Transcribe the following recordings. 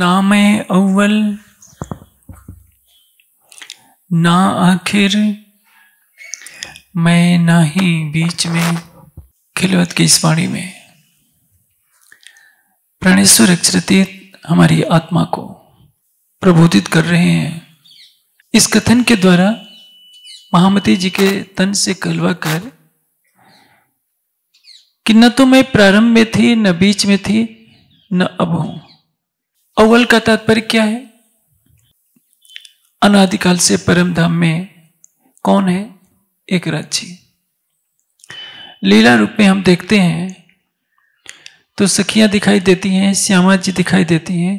ना मैं अव्वल, ना आखिर, मैं ना ही बीच में। खिलवत की इस वाणी में, प्राणेश्वर अक्षरतीत हमारी आत्मा को प्रबोधित कर रहे हैं। इस कथन के द्वारा महामती जी के तन से कलवा कर, कि न तो मैं प्रारंभ में थी, न बीच में थी, न अब हूँ। अव्वल का तात्पर्य क्या है? अनादिकाल से परम धाम में कौन है? एक राज्य लीला रूप में हम देखते हैं तो सखियाँ दिखाई देती हैं, श्यामा जी दिखाई देती हैं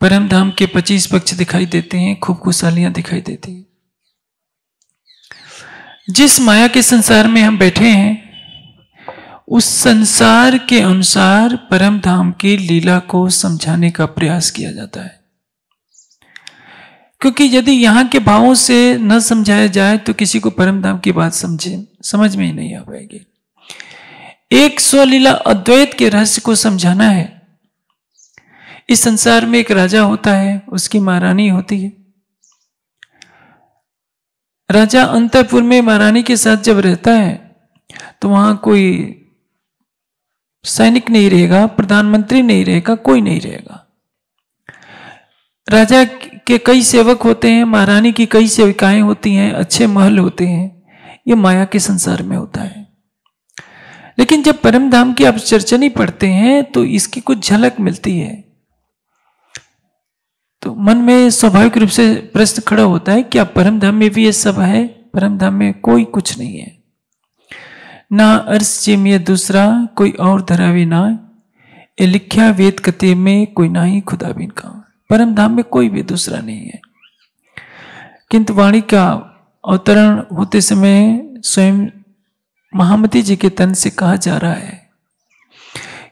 परम धाम के पच्चीस पक्ष दिखाई देते हैं, खूब खुशहालियाँ दिखाई देती हैं। जिस माया के संसार में हम बैठे हैं उस संसार के अनुसार परम धाम की लीला को समझाने का प्रयास किया जाता है। क्योंकि यदि यहाँ के भावों से न समझाया जाए तो किसी को परम धाम की बात समझे, समझ में ही नहीं आ पाएगी। एक स्वलीला अद्वैत के रहस्य को समझाना है। इस संसार में एक राजा होता है, उसकी महारानी होती है। राजा अंतरपुर में महारानी के साथ जब रहता है तो वहाँ कोई सैनिक नहीं रहेगा, प्रधानमंत्री नहीं रहेगा, कोई नहीं रहेगा। राजा के कई सेवक होते हैं, महारानी की कई सेविकाएँ होती हैं, अच्छे महल होते हैं, ये माया के संसार में होता है। लेकिन जब परम धाम की आप चर्चा नहीं पढ़ते हैं तो इसकी कुछ झलक मिलती है। तो मन में स्वाभाविक रूप से प्रश्न खड़ा होता है, क्या परम धाम में भी ये सब है? परम धाम में कोई कुछ नहीं है। ना अर्श जिम ये दूसरा कोई और धरावी ना ये लिख्या वेद कते में कोई ना ही खुदा बिन का परम धाम में कोई भी दूसरा नहीं है। किंतु वाणी का अवतरण होते समय स्वयं महामती जी के तन से कहा जा रहा है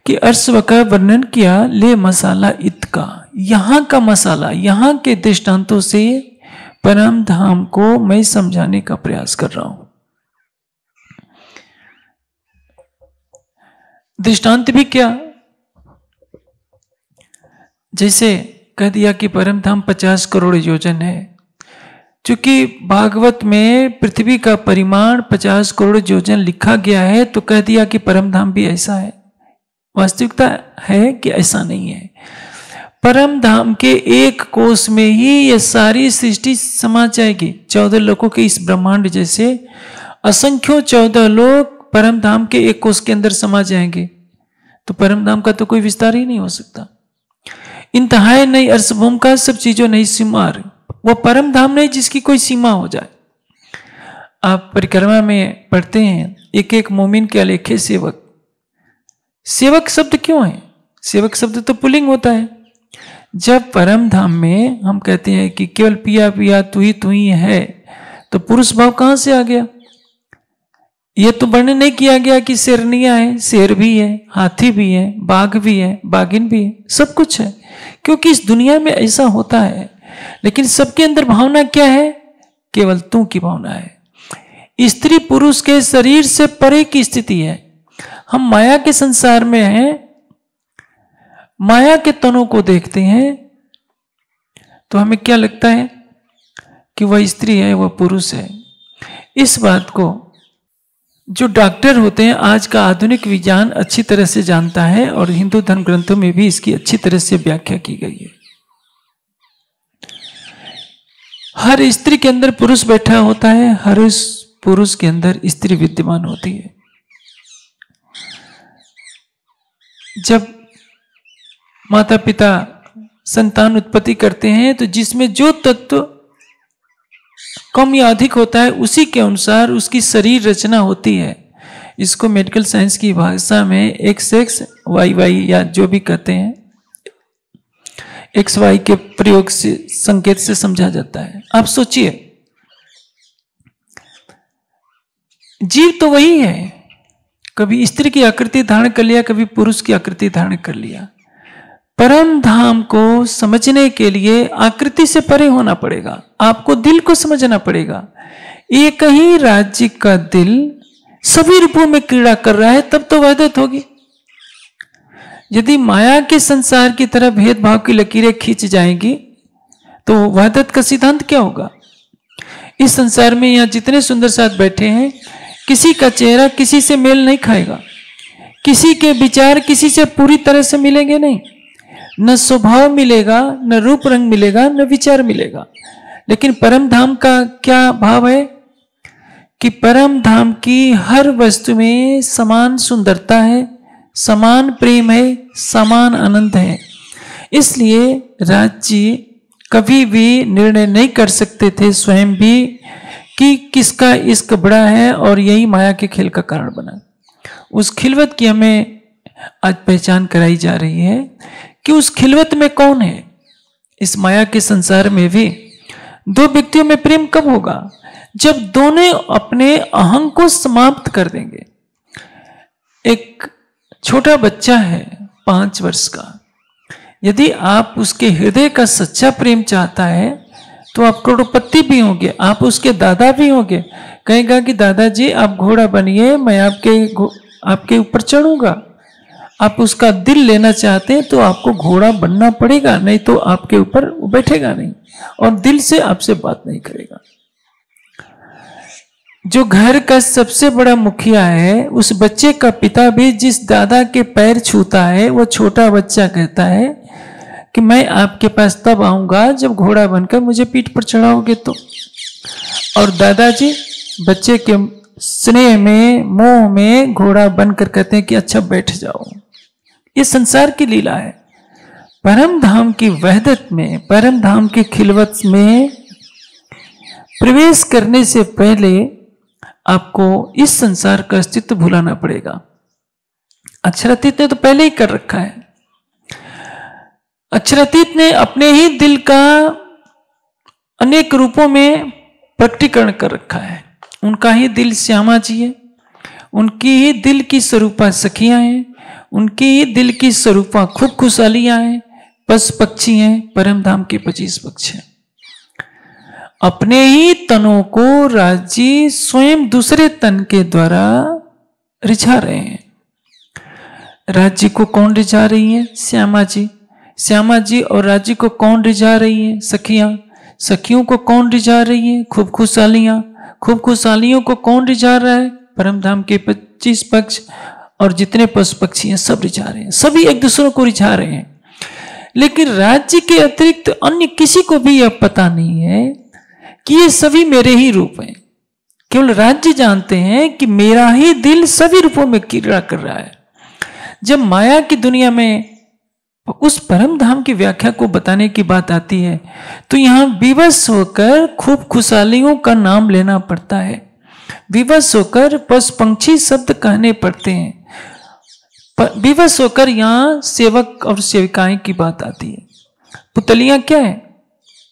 कि अर्शव का वर्णन किया, ले मसाला इत का यहाँ का मसाला, यहाँ के दृष्टांतों से परम धाम को मैं समझाने का प्रयास कर रहा हूँ। दृष्टांत भी क्या? जैसे कह दिया कि परम धाम पचास करोड़ योजन है क्योंकि भागवत में पृथ्वी का परिमाण पचास करोड़ योजन लिखा गया है तो कह दिया कि परम धाम भी ऐसा है। वास्तविकता है कि ऐसा नहीं है। परम धाम के एक कोष में ही यह सारी सृष्टि समा जाएगी। चौदह लोगों के इस ब्रह्मांड जैसे असंख्यों चौदह लोग परम धाम के एक कोष के अंदर समा जाएँगे तो परम धाम का तो कोई विस्तार ही नहीं हो सकता। इंतहाय नहीं अर्शभूम का सब चीज़ों नहीं सीमार, वो परम धाम नहीं जिसकी कोई सीमा हो जाए। आप परिक्रमा में पढ़ते हैं एक एक मोमिन के अलेखे सेवक। सेवक शब्द क्यों है? सेवक शब्द तो पुलिंग होता है। जब परम धाम में हम कहते हैं कि केवल पिया पिया तू ही ही है तो पुरुष भाव कहाँ से आ गया? यह तो वर्णन नहीं किया गया कि शेरनिया है, शेर भी है, हाथी भी है, बाघ भी है बागिन भी है, सब कुछ है। क्योंकि इस दुनिया में ऐसा होता है। लेकिन सबके अंदर भावना क्या है? केवल तू की भावना है। स्त्री पुरुष के शरीर से परे की स्थिति है। हम माया के संसार में हैं, माया के तनों को देखते हैं तो हमें क्या लगता है कि वह स्त्री है, वह पुरुष है। इस बात को जो डॉक्टर होते हैं, आज का आधुनिक विज्ञान अच्छी तरह से जानता है और हिंदू धर्म ग्रंथों में भी इसकी अच्छी तरह से व्याख्या की गई है। हर स्त्री के अंदर पुरुष बैठा होता है, हर उस पुरुष के अंदर स्त्री विद्यमान होती है। जब माता पिता संतान उत्पत्ति करते हैं तो जिसमें जो तत्व कम या अधिक होता है, उसी के अनुसार उसकी शरीर रचना होती है। इसको मेडिकल साइंस की भाषा में एक्स एक्स वाई वाई या जो भी कहते हैं एक्स वाई के प्रयोग से, संकेत से समझा जाता है। आप सोचिए, जीव तो वही है। कभी स्त्री की आकृति धारण कर लिया, कभी पुरुष की आकृति धारण कर लिया। परम धाम को समझने के लिए आकृति से परे होना पड़ेगा। आपको दिल को समझना पड़ेगा। एक ही राज्य का दिल सभी रूपों में क्रीड़ा कर रहा है, तब तो वहदत होगी। यदि माया के संसार की तरह भेदभाव की लकीरें खींच जाएँगी तो वहदत का सिद्धांत क्या होगा? इस संसार में यहाँ जितने सुंदर साथ बैठे हैं, किसी का चेहरा किसी से मेल नहीं खाएगा। किसी के विचार किसी से पूरी तरह से मिलेंगे नहीं। न स्वभाव मिलेगा, न रूप रंग मिलेगा, न विचार मिलेगा। लेकिन परम धाम का क्या भाव है? कि परम धाम की हर वस्तु में समान सुंदरता है, समान प्रेम है, समान आनंद है। इसलिए राज्य कभी भी निर्णय नहीं कर सकते थे स्वयं भी कि किसका इश्क बड़ा है और यही माया के खेल का कारण बना। उस खिलवत की हमें आज पहचान कराई जा रही है कि उस खिलवत में कौन है? इस माया के संसार में भी दो व्यक्तियों में प्रेम कब होगा? जब दोनों अपने अहंग को समाप्त कर देंगे। एक छोटा बच्चा है पाँच वर्ष का। यदि आप उसके हृदय का सच्चा प्रेम चाहता है तो आप करोड़पति भी होंगे, आप उसके दादा भी होंगे। कहेगा कि दादाजी, आप घोड़ा बनिए, मैं आपके आपके ऊपर चढ़ूँगा। आप उसका दिल लेना चाहते हैं तो आपको घोड़ा बनना पड़ेगा, नहीं तो आपके ऊपर बैठेगा नहीं और दिल से आपसे बात नहीं करेगा। जो घर का सबसे बड़ा मुखिया है, उस बच्चे का पिता भी जिस दादा के पैर छूता है, वो छोटा बच्चा कहता है कि मैं आपके पास तब आऊँगा जब घोड़ा बनकर मुझे पीठ पर चढ़ाओगे तो। और दादाजी बच्चे के स्नेह में, मोह में घोड़ा बनकर कहते हैं कि अच्छा बैठ जाओ। ये संसार की लीला है। परम धाम की वहदत में, परम धाम की खिलवत में प्रवेश करने से पहले आपको इस संसार का अस्तित्व भुलाना पड़ेगा। अक्षरातीत ने तो पहले ही कर रखा है। अक्षरातीत ने अपने ही दिल का अनेक रूपों में प्रकटीकरण कर रखा है। उनका ही दिल श्यामा जी है। उनकी ही दिल की स्वरूपा सखियाँ हैं। उनकी दिल की स्वरूपा खूब खुशहालियाँ हैं पस पक्षी हैं, परम धाम के पच्चीस पक्ष हैं। अपने ही तनों को राज्य स्वयं दूसरे तन के द्वारा रिझा रहे हैं। राज्य को कौन रिझा रही है? श्यामा जी। श्यामा जी और राज्य को कौन रिझा रही है? सखियाँ। सखियों को कौन रिझा रही है? खूब खुशहालियाँ। खूब खुशहालियों को कौन रिझा रहा है? परम धाम के पच्चीस पक्ष। और जितने पशु पक्षी हैं, सब रिझा रहे हैं। सभी एक दूसरों को रिझा रहे हैं। लेकिन राज्य के अतिरिक्त अन्य किसी को भी यह पता नहीं है कि ये सभी मेरे ही रूप हैं। केवल राज्य जानते हैं कि मेरा ही दिल सभी रूपों में क्रीड़ा कर रहा है। जब माया की दुनिया में उस परम धाम की व्याख्या को बताने की बात आती है तो यहाँ विवश होकर खूब खुशहालियों का नाम लेना पड़ता है। विवश होकर पशु पंक्षी शब्द कहने पड़ते हैं। विवश होकर यहाँ सेवक और सेविकाएँ की बात आती है। पुतलियाँ क्या है?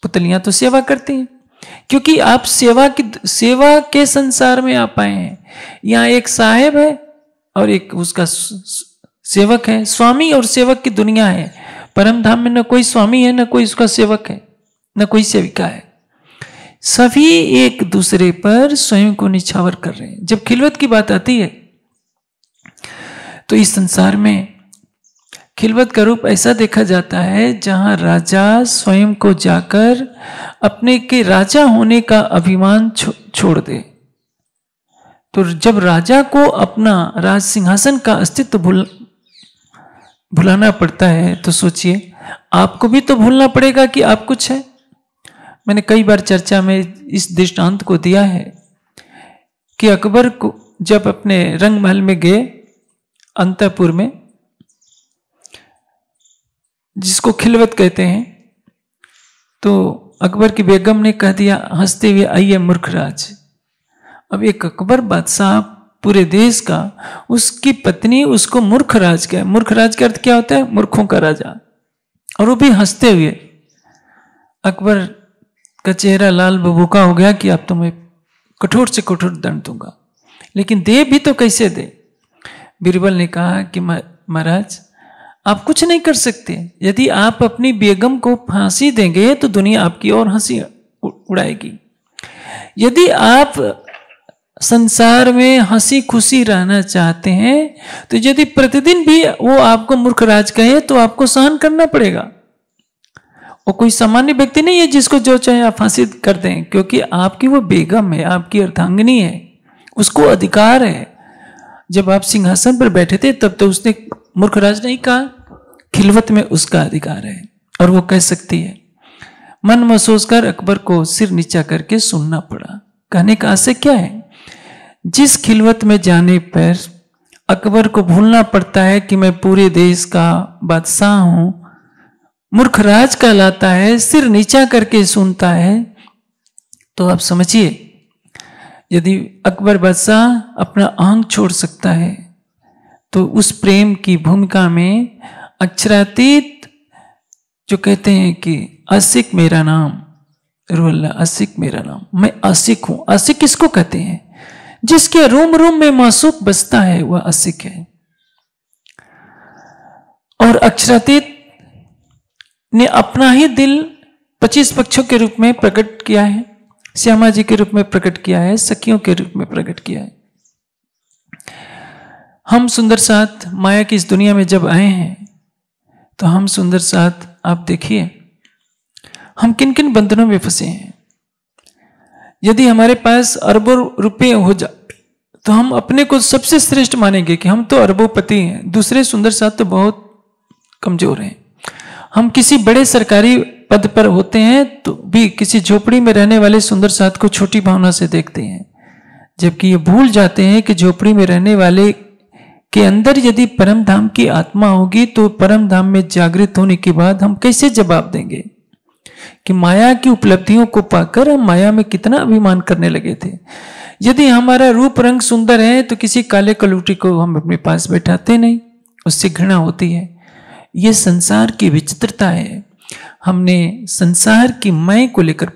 पुतलियाँ तो सेवा करती हैं। क्योंकि आप सेवा की, सेवा के संसार में आप आए हैं। यहाँ एक साहेब है और एक उसका सेवक है। स्वामी और सेवक की दुनिया है। परम धाम में न कोई स्वामी है, न कोई उसका सेवक है, न कोई सेविका है। सभी एक दूसरे पर स्वयं को निछावर कर रहे हैं। जब खिलवत की बात आती है तो इस संसार में खिलवत का रूप ऐसा देखा जाता है जहाँ राजा स्वयं को जाकर अपने के राजा होने का अभिमान छो, छोड़ दे। तो जब राजा को अपना राज सिंहासन का अस्तित्व भूल भुलाना पड़ता है तो सोचिए आपको भी तो भूलना पड़ेगा कि आप कुछ है। मैंने कई बार चर्चा में इस दृष्टांत को दिया है कि अकबर को जब अपने रंगमहल में गए अंतपुर में, जिसको खिलवत कहते हैं तो अकबर की बेगम ने कह दिया, हँसते हुए आइए मूर्खराज अब एक अकबर बादशाह पूरे देश का, उसकी पत्नी उसको मूर्ख राज क्या मूर्ख राज का अर्थ क्या होता है? मूर्खों का राजा। और वो भी हँसते हुए, अकबर का चेहरा लाल बबूका हो गया कि अब तो मैं कठोर से कठोर दंड दूँगा। लेकिन दे भी तो कैसे दे? बीरबल ने कहा कि महाराज, आप कुछ नहीं कर सकते। यदि आप अपनी बेगम को फांसी देंगे तो दुनिया आपकी और हँसी उड़ाएगी। यदि आप संसार में हँसी खुशी रहना चाहते हैं तो यदि प्रतिदिन भी वो आपको मूर्ख राज कहे तो आपको सहन करना पड़ेगा। वो कोई सामान्य व्यक्ति नहीं है जिसको जो चाहे आप फांसी कर दें, क्योंकि आपकी वो बेगम है, आपकी अर्धांगनी है, उसको अधिकार है। जब आप सिंहासन पर बैठे थे, तब तो उसने मूर्खराज नहीं कहा, खिलवत में उसका अधिकार है और वो कह सकती है। मन महसूस कर अकबर को सिर नीचा करके सुनना पड़ा। कहने का आशय क्या है? जिस खिलवत में जाने पर अकबर को भूलना पड़ता है कि मैं पूरे देश का बादशाह हूँ मूर्खराज कहलाता है, सिर नीचा करके सुनता है तो आप समझिए यदि अकबर बादशाह अपना आंग छोड़ सकता है तो उस प्रेम की भूमिका में अक्षरातीत जो कहते हैं कि असिक मेरा नाम, रुल्ला असिक मेरा नाम, मैं असिक हूँ। असिक किसको कहते हैं? जिसके रूम रूम में मासूक बसता है, वह असिक है। और अक्षरातीत ने अपना ही दिल पच्चीस पक्षों के रूप में प्रकट किया है। श्यामा जी के रूप में प्रकट किया है, सखियों के रूप में प्रकट किया है। हम सुंदर साथ माया की इस दुनिया में जब आए हैं तो हम सुंदर साथ आप देखिए, हम किन किन बंधनों में फंसे हैं। यदि हमारे पास अरबों रुपए हो जा तो हम अपने को सबसे श्रेष्ठ मानेंगे कि हम तो अरबोपति हैं, दूसरे सुंदर साथ तो बहुत कमज़ोर हैं। हम किसी बड़े सरकारी पद पर होते हैं तो भी किसी झोपड़ी में रहने वाले सुंदर साथ को छोटी भावना से देखते हैं। जबकि ये भूल जाते हैं कि झोपड़ी में रहने वाले के अंदर यदि परम धाम की आत्मा होगी तो परम धाम में जागृत होने के बाद हम कैसे जवाब देंगे? कि माया की उपलब्धियों को पाकर हम माया में कितना अभिमान करने लगे थे। यदि हमारा रूप रंग सुंदर है तो किसी काले कलूटी को हम अपने पास बैठाते नहीं, उससे घृणा होती है। ये संसार की विचित्रता है। हमने संसार की मय को लेकर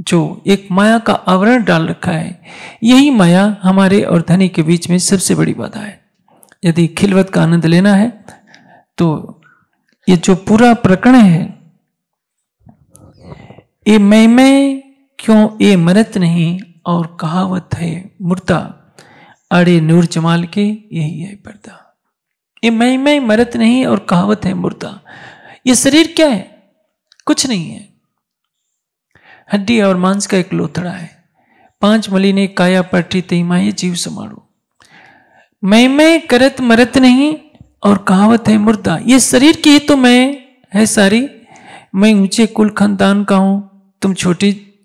जो एक माया का आवरण डाल रखा है, यही माया हमारे और धनी के बीच में सबसे बड़ी बाधा है। यदि खिलवत का आनंद लेना है तो ये जो पूरा प्रकरण है, ये मैं मैं क्यों ये मरत नहीं और कहावत है, मुर्दा अड़े नूर जमाल के, यही है पर्दा। ये मैं मैं मरत नहीं और कहावत है, मुर्दा। ये शरीर क्या है? कुछ नहीं है। हड्डी और मांस का एक लोथड़ा है। पाँच मली ने काया पटी तेमा ये जीव समाड़ो मैं मैं करत मरत नहीं और कहावत है मुर्दा। ये शरीर की ही तो मैं है सारी। मैं ऊँचे कुल खानदान का हूँ। तुम छोटी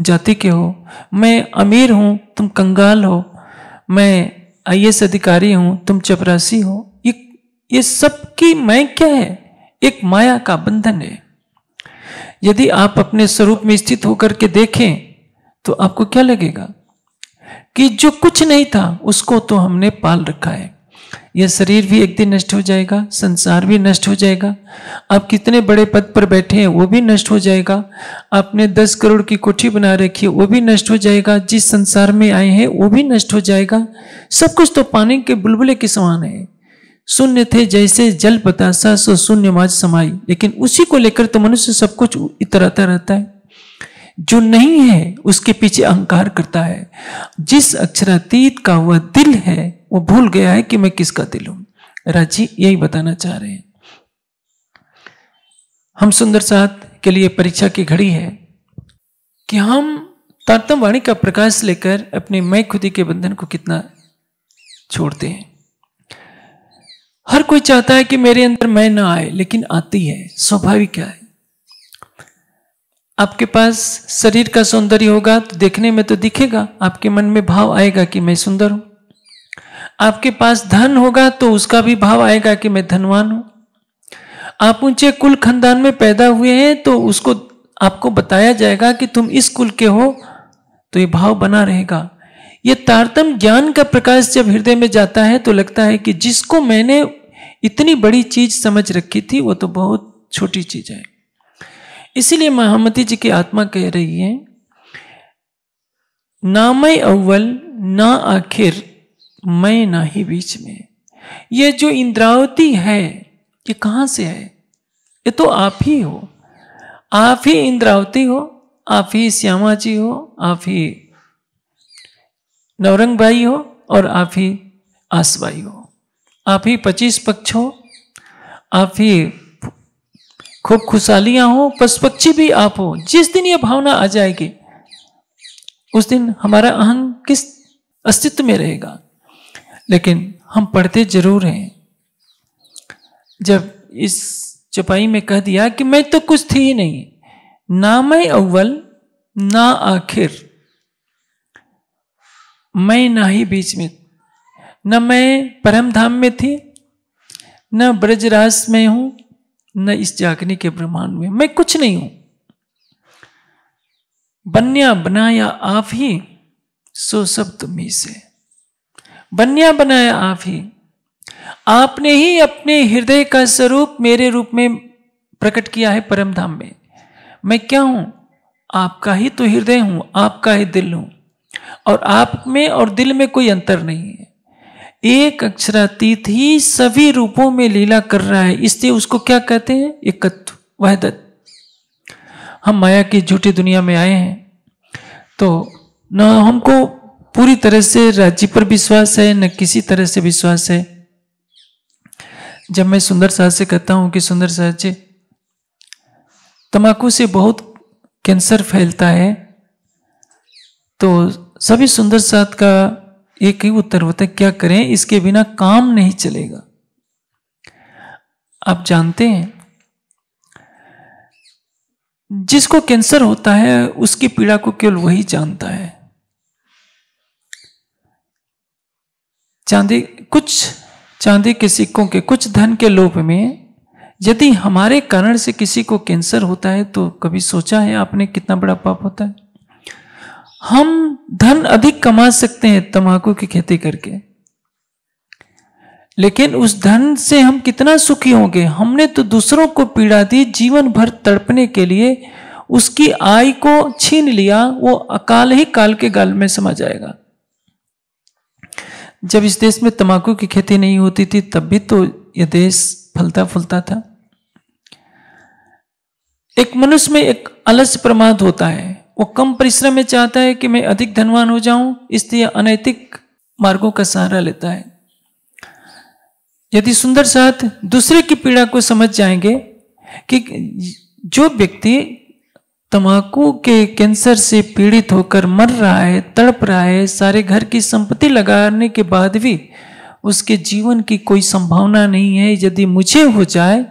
जाति के हो। मैं अमीर हूँ। तुम कंगाल हो। मैं आई अधिकारी हूँ। तुम चपरासी हो। ये ये सबकी मैं क्या है? एक माया का बंधन है। यदि आप अपने स्वरूप में स्थित होकर के देखें तो आपको क्या लगेगा कि जो कुछ नहीं था, उसको तो हमने पाल रखा है। यह शरीर भी एक दिन नष्ट हो जाएगा, संसार भी नष्ट हो जाएगा। आप कितने बड़े पद पर बैठे हैं, वो भी नष्ट हो जाएगा। आपने दस करोड़ की कोठी बना रखी है, वो भी नष्ट हो जाएगा। जिस संसार में आए हैं, वो भी नष्ट हो जाएगा। सब कुछ तो पानी के बुलबुले के समान है। शून्य थे, जैसे जल बतासा सो शून्य माज समाई। लेकिन उसी को लेकर तो मनुष्य सब कुछ इतराता रहता है। जो नहीं है, उसके पीछे अहंकार करता है। जिस अक्षरातीत का वह दिल है, वो भूल गया है कि मैं किसका दिल हूँ। राज़ी, यही बताना चाह रहे हैं। हम सुंदर साथ के लिए परीक्षा की घड़ी है कि हम तारतम वाणी का प्रकाश लेकर अपने मैं खुदी के बंधन को कितना छोड़ते हैं। हर कोई चाहता है कि मेरे अंदर मैं ना आए, लेकिन आती है। स्वाभाविक क्या है? आपके पास शरीर का सौंदर्य होगा तो देखने में तो दिखेगा, आपके मन में भाव आएगा कि मैं सुंदर हूँ। आपके पास धन होगा तो उसका भी भाव आएगा कि मैं धनवान हूँ। आप ऊँचे कुल खानदान में पैदा हुए हैं तो उसको, आपको बताया जाएगा कि तुम इस कुल के हो तो ये भाव बना रहेगा। ये तारतम ज्ञान का प्रकाश जब हृदय में जाता है तो लगता है कि जिसको मैंने इतनी बड़ी चीज़ समझ रखी थी, वो तो बहुत छोटी चीज़ है। इसीलिए महामती जी की आत्मा कह रही है, ना मैं अव्वल, ना आखिर, मैं ना ही बीच में। ये जो इंद्रावती है, ये कहाँ से है? ये तो आप ही हो। आप ही इंद्रावती हो, आप ही श्यामा जी हो, आप ही नवरंग बाई हो और आप ही आसबाई हो। आप ही पच्चीस पक्ष हो, आप ही खूब खुशहालियाँ हो पशु पक्षी भी आप हो। जिस दिन ये भावना आ जाएगी, उस दिन हमारा अहंग किस अस्तित्व में रहेगा? लेकिन हम पढ़ते ज़रूर हैं। जब इस चपाई में कह दिया कि मैं तो कुछ थी ही नहीं, ना मैं अव्वल, ना आखिर। मैं ना ही बीच में, न मैं परम धाम में थी, न ब्रजराज में हूँ, न इस जागने के ब्रह्मांड में। मैं कुछ नहीं हूँ। बन्या बनाया आप ही, सो सब तुम्ही से। बन्या बनाया आप ही, आपने ही अपने हृदय का स्वरूप मेरे रूप में प्रकट किया है परम धाम में। मैं क्या हूँ? आपका ही तो हृदय हूँ, आपका ही दिल हूँ। और आप में और दिल में कोई अंतर नहीं है। एक अक्षरातीत ही सभी रूपों में लीला कर रहा है, इसलिए उसको क्या कहते हैं? एकत्व वहदत हम माया की झूठी दुनिया में आए हैं तो न हमको पूरी तरह से राज्य पर विश्वास है, न किसी तरह से विश्वास है। जब मैं सुंदर साहब से कहता हूँ कि सुंदर साहब जी तमाकू से बहुत कैंसर फैलता है तो सभी सुंदर साथ का एक ही उत्तर होता है, क्या करें? इसके बिना काम नहीं चलेगा। आप जानते हैं, जिसको कैंसर होता है, उसकी पीड़ा को केवल वही जानता है। चांदी, कुछ चांदी के सिक्कों के, कुछ धन के लोभ में, यदि हमारे कारण से किसी को कैंसर होता है तो कभी सोचा है आपने कितना बड़ा पाप होता है? हम धन अधिक कमा सकते हैं तंबाकू की खेती करके। लेकिन उस धन से हम कितना सुखी होंगे? हमने तो दूसरों को पीड़ा दी, जीवन भर तड़पने के लिए। उसकी आय को छीन लिया, वो अकाल ही काल के गाल में समा जाएगा। जब इस देश में तंबाकू की खेती नहीं होती थी, तब भी तो यह देश फलता फूलता था। एक मनुष्य में एक अलस प्रमाद होता है। वो कम परिश्रम में चाहता है कि मैं अधिक धनवान हो जाऊँ, इसलिए अनैतिक मार्गों का सहारा लेता है। यदि सुंदर साथ दूसरे की पीड़ा को समझ जाएँगे कि जो व्यक्ति तंबाकू के कैंसर से पीड़ित होकर मर रहा है, तड़प रहा है, सारे घर की संपत्ति लगाने के बाद भी उसके जीवन की कोई संभावना नहीं है, यदि मुझे हो जाए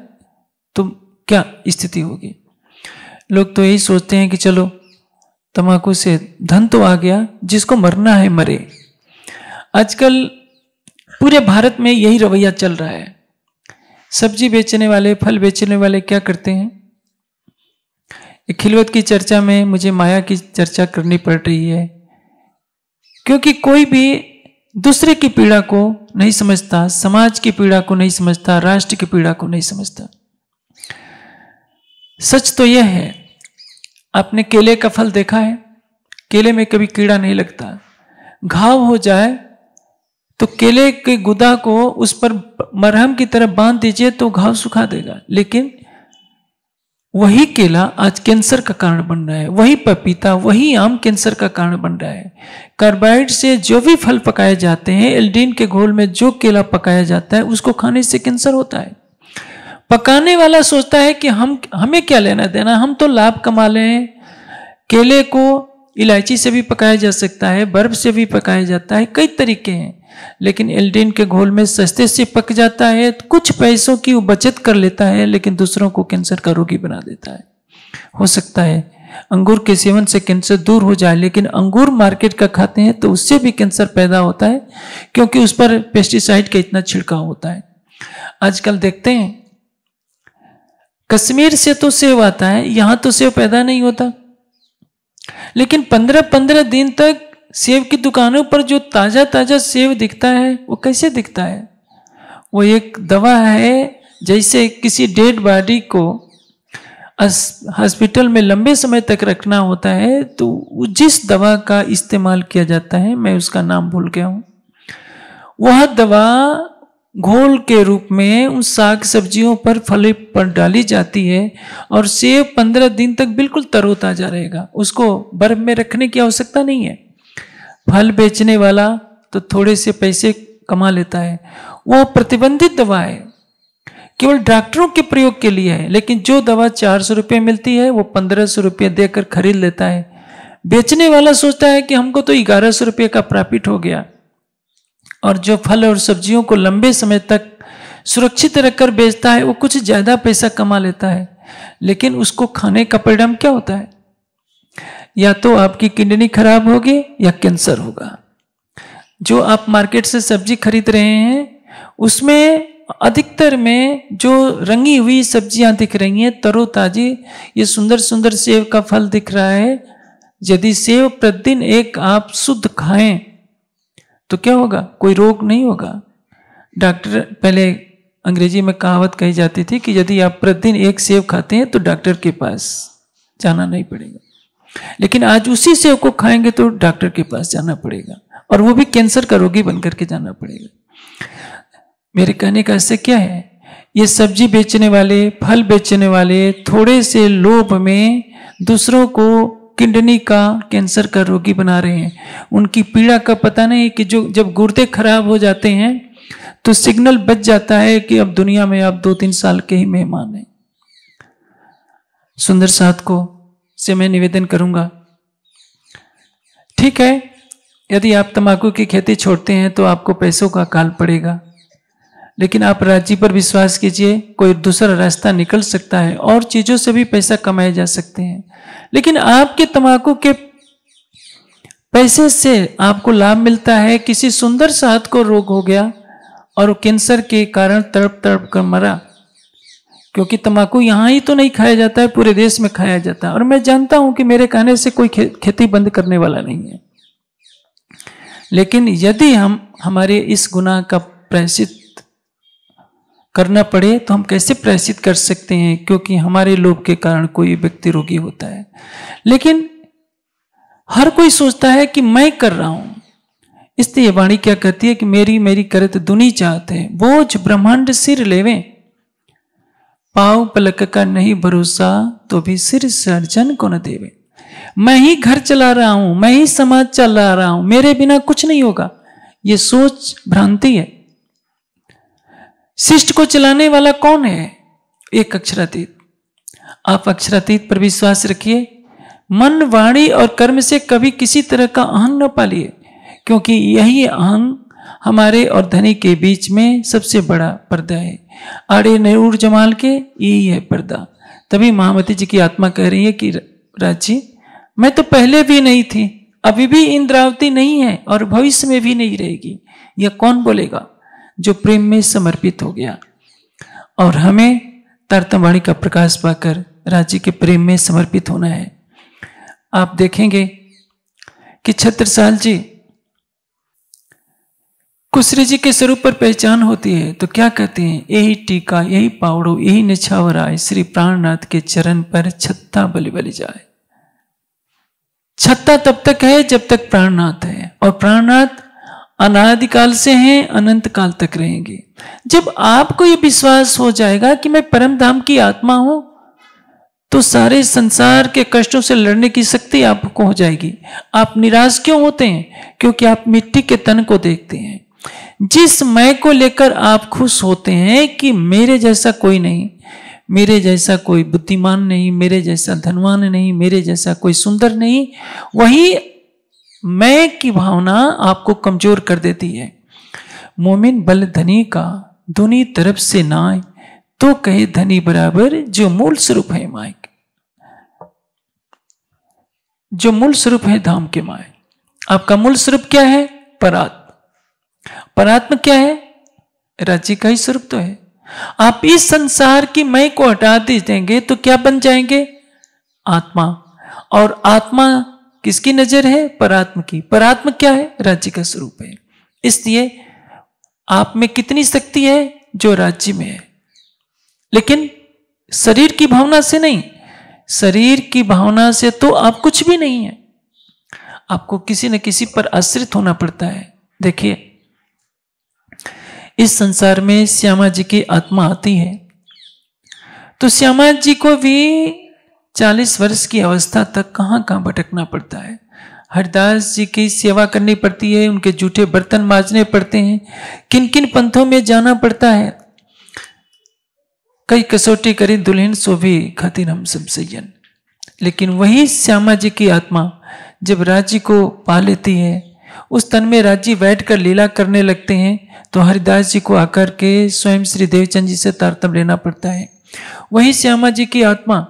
तो क्या स्थिति होगी? लोग तो यही सोचते हैं कि चलो तंबाकू से धन तो आ गया, जिसको मरना है मरे। आजकल पूरे भारत में यही रवैया चल रहा है। सब्ज़ी बेचने वाले, फल बेचने वाले क्या करते हैं? खिलवत की चर्चा में मुझे माया की चर्चा करनी पड़ रही है, क्योंकि कोई भी दूसरे की पीड़ा को नहीं समझता, समाज की पीड़ा को नहीं समझता, राष्ट्र की पीड़ा को नहीं समझता। सच तो यह है आपने केले का फल देखा है? केले में कभी कीड़ा नहीं लगता। घाव हो जाए तो केले के गुदा को उस पर मरहम की तरह बाँध दीजिए तो घाव सुखा देगा। लेकिन वही केला आज कैंसर का कारण बन रहा है। वही पपीता, वही आम कैंसर का कारण बन रहा है। कार्बाइड से जो भी फल पकाए जाते हैं, एल्डीन के घोल में जो केला पकाया जाता है, उसको खाने से कैंसर होता है। पकाने वाला सोचता है कि हम, हमें क्या लेना देना हम तो लाभ कमा लें। केले को इलायची से भी पकाया जा सकता है, बर्फ़ से भी पकाया जाता है, कई तरीके हैं। लेकिन एल्डीन के घोल में सस्ते से पक जाता है तो कुछ पैसों की वो बचत कर लेता है, लेकिन दूसरों को कैंसर का रोगी बना देता है। हो सकता है अंगूर के सेवन से कैंसर दूर हो जाए, लेकिन अंगूर मार्केट का खाते हैं तो उससे भी कैंसर पैदा होता है, क्योंकि उस पर पेस्टिसाइड का इतना छिड़काव होता है। आजकल देखते हैं कश्मीर से तो सेव आता है, यहाँ तो सेव पैदा नहीं होता। लेकिन पंद्रह पंद्रह दिन तक सेब की दुकानों पर जो ताज़ा ताज़ा सेब दिखता है, वो कैसे दिखता है? वो एक दवा है, जैसे किसी डेड बॉडी को हॉस्पिटल में लंबे समय तक रखना होता है तो जिस दवा का इस्तेमाल किया जाता है, मैं उसका नाम भूल गया हूँ। वह दवा घोल के रूप में उन साग सब्जियों पर फल पर डाली जाती है और सेब पंद्रह दिन तक बिल्कुल तरोताजा रहेगा। उसको बर्फ़ में रखने की आवश्यकता नहीं है। फल बेचने वाला तो थोड़े से पैसे कमा लेता है। वो प्रतिबंधित दवा है। केवल डॉक्टरों के प्रयोग के लिए है, लेकिन जो दवा चार सौ रुपये मिलती है, वो पंद्रह सौ रुपये देकर खरीद लेता है। बेचने वाला सोचता है कि हमको तो ग्यारह सौ रुपये का प्रॉफिट हो गया। और जो फल और सब्जियों को लंबे समय तक सुरक्षित रखकर बेचता है, वो कुछ ज़्यादा पैसा कमा लेता है। लेकिन उसको खाने का परिणाम क्या होता है? या तो आपकी किडनी खराब होगी या कैंसर होगा। जो आप मार्केट से सब्ज़ी खरीद रहे हैं, उसमें अधिकतर में जो रंगी हुई सब्ज़ियाँ दिख रही हैं, तरोताजी, ये सुंदर सुंदर सेब का फल दिख रहा है। यदि सेब प्रतिदिन एक आप शुद्ध खाएँ तो क्या होगा? कोई रोग नहीं होगा? डॉक्टर, पहले अंग्रेज़ी में कहावत कही जाती थी कि यदि आप प्रतिदिन एक सेब खाते हैं तो डॉक्टर के पास जाना नहीं पड़ेगा। लेकिन आज उसी सेब को खाएँगे तो डॉक्टर के पास जाना पड़ेगा और वो भी कैंसर का रोगी बनकर के जाना पड़ेगा। मेरे कहने का इससे क्या है? ये सब्ज़ी बेचने वाले, फल बेचने वाले, थोड़े से लोभ में दूसरों को किडनी का कैंसर का रोगी बना रहे हैं। उनकी पीड़ा का पता नहीं कि जो, जब गुर्दे खराब हो जाते हैं तो सिग्नल बच जाता है कि अब दुनिया में आप दो तीन साल के ही मेहमान हैं। सुंदर साथ को से मैं निवेदन करूँगा। ठीक है, यदि आप तंबाकू की खेती छोड़ते हैं तो आपको पैसों का काल पड़ेगा। लेकिन आप राज्य पर विश्वास कीजिए कोई दूसरा रास्ता निकल सकता है और चीज़ों से भी पैसा कमाए जा सकते हैं। लेकिन आपके तंबाकू के पैसे से आपको लाभ मिलता है किसी सुंदर साथ को रोग हो गया और कैंसर के कारण तड़प तड़प कर मरा क्योंकि तंबाकू यहाँ ही तो नहीं खाया जाता है पूरे देश में खाया जाता है। और मैं जानता हूँ कि मेरे कहने से कोई खे, खेती बंद करने वाला नहीं है। लेकिन यदि हम हमारे इस गुनाह का प्रायश्चित करना पड़े तो हम कैसे प्रायश्चित कर सकते हैं? क्योंकि हमारे लोभ के कारण कोई व्यक्ति रोगी होता है। लेकिन हर कोई सोचता है कि मैं कर रहा हूँ। इसलिए ये वाणी क्या कहती है कि मेरी मेरी करत दुनी चाहते बोझ ब्रह्मांड सिर लेवे। पाव पलक का नहीं भरोसा तो भी सिर सर्जन को न देवे। मैं ही घर चला रहा हूँ, मैं ही समाज चला रहा हूँ, मेरे बिना कुछ नहीं होगा। ये सोच भ्रांति है। शिष्ट को चलाने वाला कौन है? एक अक्षरातीत। आप अक्षरातीत पर विश्वास रखिए। मन, वाणी और कर्म से कभी किसी तरह का अहंग न पालिए, क्योंकि यही अहंग हमारे और धनी के बीच में सबसे बड़ा पर्दा है। आड़े नूर जमाल के यही है पर्दा। तभी महामती जी की आत्मा कह रही है कि राज़ी मैं तो पहले भी नहीं थी, अभी भी इंद्रावती नहीं है और भविष्य में भी नहीं रहेगी। यह कौन बोलेगा? जो प्रेम में समर्पित हो गया। और हमें तारतमवाणी का प्रकाश पाकर राज्य के प्रेम में समर्पित होना है। आप देखेंगे कि छत्रसाल जी कुशरी जी के स्वरूप पर पहचान होती है। तो क्या कहते हैं? यही टीका, यही पावड़ो, यही निछावर आए। श्री प्राणनाथ के चरण पर छत्ता बलि बलि जाए। छत्ता तब तक है जब तक प्राणनाथ है। और प्राणनाथ अनादिकाल से हैं अनंत काल तक रहेंगे। जब आपको यह विश्वास हो जाएगा कि मैं परम धाम की आत्मा हूँ तो सारे संसार के कष्टों से लड़ने की शक्ति आपको हो जाएगी। आप निराश क्यों होते हैं? क्योंकि आप मिट्टी के तन को देखते हैं। जिस मैं को लेकर आप खुश होते हैं कि मेरे जैसा कोई नहीं, मेरे जैसा कोई बुद्धिमान नहीं, मेरे जैसा धनवान नहीं, मेरे जैसा कोई सुंदर नहीं, वही मैं की भावना आपको कमज़ोर कर देती है। मोमिन बल धनी का दोनों तरफ़ से नाय तो कहे धनी बराबर, जो मूल स्वरूप है माए जो मूल स्वरूप है धाम के माए आपका मूल स्वरूप क्या है? परात्म परात्म क्या है? राज्य का ही स्वरूप तो है। आप इस संसार की मय को हटा देंगे तो क्या बन जाएँगे? आत्मा। और आत्मा किसकी नज़र है? परात्म की। परात्म क्या है? राज्य का स्वरूप है। इसलिए आप में कितनी शक्ति है जो राज्य में है? लेकिन शरीर की भावना से नहीं। शरीर की भावना से तो आप कुछ भी नहीं है। आपको किसी न किसी पर आश्रित होना पड़ता है। देखिए, इस संसार में श्यामा जी की आत्मा आती है। तो श्यामा जी को भी चालीस वर्ष की अवस्था तक कहाँ कहाँ भटकना पड़ता है? हरिदास जी की सेवा करनी पड़ती है, उनके जूठे बर्तन माजने पड़ते हैं। किन किन पंथों में जाना पड़ता है? कई कसौटी करी दुल्हन, सो भी खातिर हम सब सैयन लेकिन वही श्यामा जी की आत्मा जब राज्य को पा लेती है, उस तन में राज्य बैठ कर लीला करने लगते हैं तो हरिदास जी को आकर के स्वयं श्री देवचंद जी से तारतम लेना पड़ता है। वही श्यामा जी की आत्मा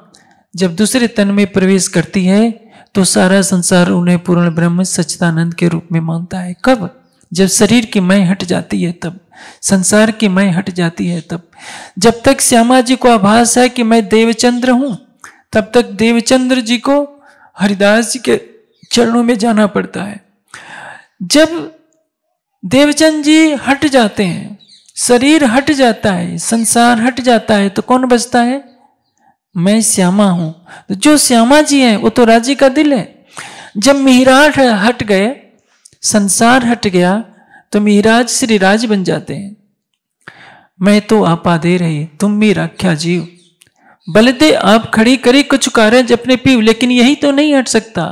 जब दूसरे तन में प्रवेश करती है तो सारा संसार उन्हें पूर्ण ब्रह्म सच्चिदानंद के रूप में मानता है। कब? जब शरीर की मैं हट जाती है, तब। संसार की मैं हट जाती है, तब। जब तक श्यामा जी को आभास है कि मैं देवचंद्र हूँ, तब तक देवचंद्र जी को हरिदास जी के चरणों में जाना पड़ता है। जब देवचंद जी हट जाते हैं, शरीर हट जाता है, संसार हट जाता है तो कौन बचता है? मैं श्यामा हूँ। तो जो श्यामा जी हैं, वो तो राज्य का दिल है। जब मिहिराट हट गए, संसार हट गया तो मिहराज श्री राज बन जाते हैं। मैं तो आपा दे रही, तुम भी रख्या जीव। बलदे आप खड़ी करी कुछ कार्य अपने पीव, लेकिन यही तो नहीं हट सकता।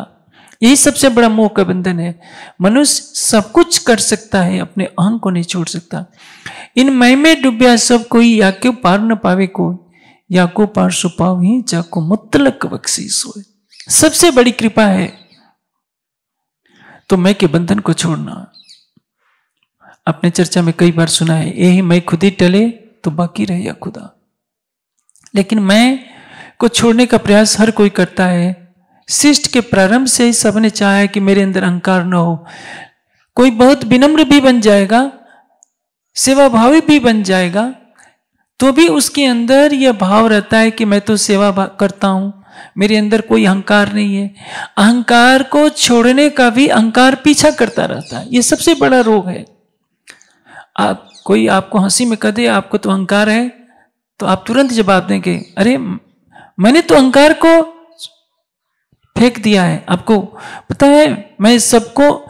यही सबसे बड़ा मोह का बंधन है। मनुष्य सब कुछ कर सकता है, अपने अहंग को नहीं छोड़ सकता। इन में डूबया सब कोई या क्यों पार न पावे को या को पार सुपाव ही जाको मुतलक बख्शीस हो सबसे बड़ी कृपा है तो मैं के बंधन को छोड़ना। अपने चर्चा में कई बार सुना है, यही मैं खुद ही टले तो बाकी रहे या खुदा। लेकिन मैं को छोड़ने का प्रयास हर कोई करता है। शिष्ट के प्रारंभ से ही सबने चाहा है कि मेरे अंदर अहंकार न हो। कोई बहुत विनम्र भी बन जाएगा सेवा भावी भी बन जाएगा तो भी उसके अंदर यह भाव रहता है कि मैं तो सेवा करता हूँ। मेरे अंदर कोई अहंकार नहीं है। अहंकार को छोड़ने का भी अहंकार पीछा करता रहता है। यह सबसे बड़ा रोग है। आप, कोई आपको हँसी में कह दे, आपको तो अहंकार है तो आप तुरंत जवाब देंगे, अरे, मैंने तो अहंकार को फेंक दिया है आपको। पता है, मैं सबको,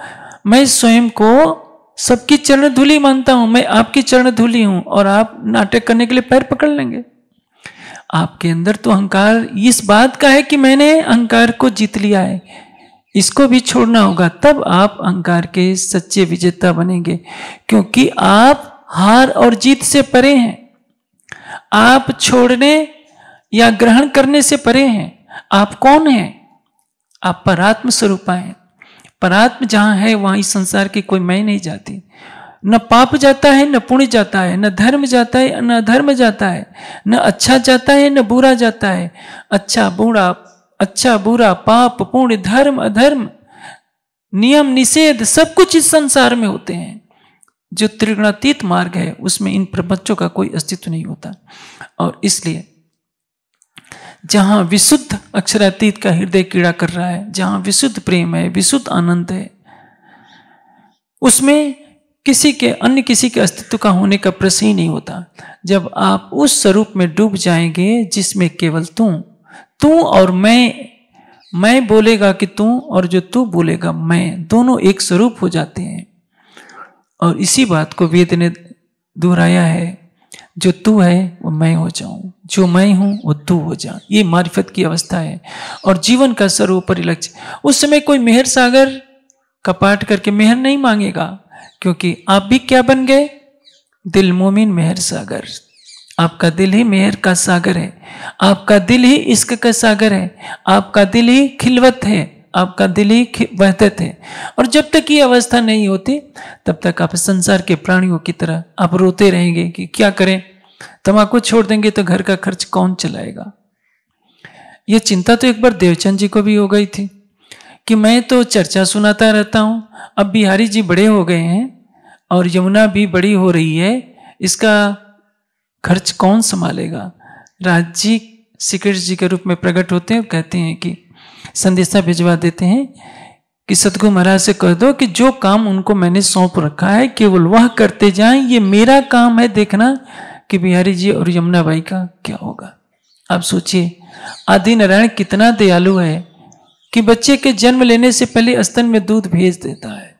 मैं स्वयं को सबकी चरण धूली मानता हूँ, मैं आपकी चरण धूली हूँ और आप नाटक करने के लिए पैर पकड़ लेंगे। आपके अंदर तो अहंकार इस बात का है कि मैंने अहंकार को जीत लिया है। इसको भी छोड़ना होगा, तब आप अहंकार के सच्चे विजेता बनेंगे, क्योंकि आप हार और जीत से परे हैं। आप छोड़ने या ग्रहण करने से परे हैं। आप कौन हैं? आप परात्म स्वरूपा हैं। परात्म जहाँ है, वहाँ इस संसार की कोई मैं नहीं जाती। न पाप जाता है, न पुण्य जाता है, न धर्म जाता है, न अधर्म जाता है, न अच्छा जाता है, न बुरा जाता है। अच्छा बुरा अच्छा बुरा, पाप, पुण्य, धर्म, अधर्म, नियम, निषेध, सब कुछ इस संसार में होते हैं। जो त्रिगुणातीत मार्ग है, उसमें इन प्रपंचों का कोई अस्तित्व नहीं होता। और इसलिए जहाँ विशुद्ध अक्षरातीत का हृदय कीड़ा कर रहा है, जहाँ विशुद्ध प्रेम है, विशुद्ध आनंद है, उसमें किसी के, अन्य किसी के अस्तित्व का होने का प्रश्न ही नहीं होता। जब आप उस स्वरूप में डूब जाएँगे जिसमें केवल तू तू और मैं मैं बोलेगा कि तू और जो तू बोलेगा, मैं, दोनों एक स्वरूप हो जाते हैं। और इसी बात को वेद ने दोहराया है जो तू है, वो मैं हो जाऊँ। जो मैं हूँ, वो तू हो जा। ये मारिफत की अवस्था है। और जीवन का सर्वोपरि लक्ष्य। उस समय कोई मेहर सागर का पाठ करके मेहर नहीं मांगेगा, क्योंकि आप भी क्या बन गए? दिल मोमिन मेहर सागर। आपका दिल ही मेहर का सागर है। आपका दिल ही इश्क का सागर है। आपका दिल ही खिलवत है। आपका दिल ही बहते थे। और जब तक ये अवस्था नहीं होती, तब तक आप संसार के प्राणियों की तरह आप रोते रहेंगे कि क्या करें? तमाकू छोड़ देंगे तो घर का खर्च कौन चलाएगा? ये चिंता तो एक बार देवचंद जी को भी हो गई थी कि मैं तो चर्चा सुनाता रहता हूँ। अब बिहारी जी बड़े हो गए हैं और यमुना भी बड़ी हो रही है। इसका खर्च कौन संभालेगा? राज़ी श्री जी के रूप में प्रकट होते हैं और कहते हैं कि संदेशा भिजवा देते हैं कि सतगुरु महाराज से कह दो कि जो काम उनको मैंने सौंप रखा है, केवल वह करते जाएँ, ये मेरा काम है देखना कि बिहारी जी और यमुना बाई का क्या होगा। आप सोचिए, आदि नारायण कितना दयालु है कि बच्चे के जन्म लेने से पहले स्तन में दूध भेज देता है।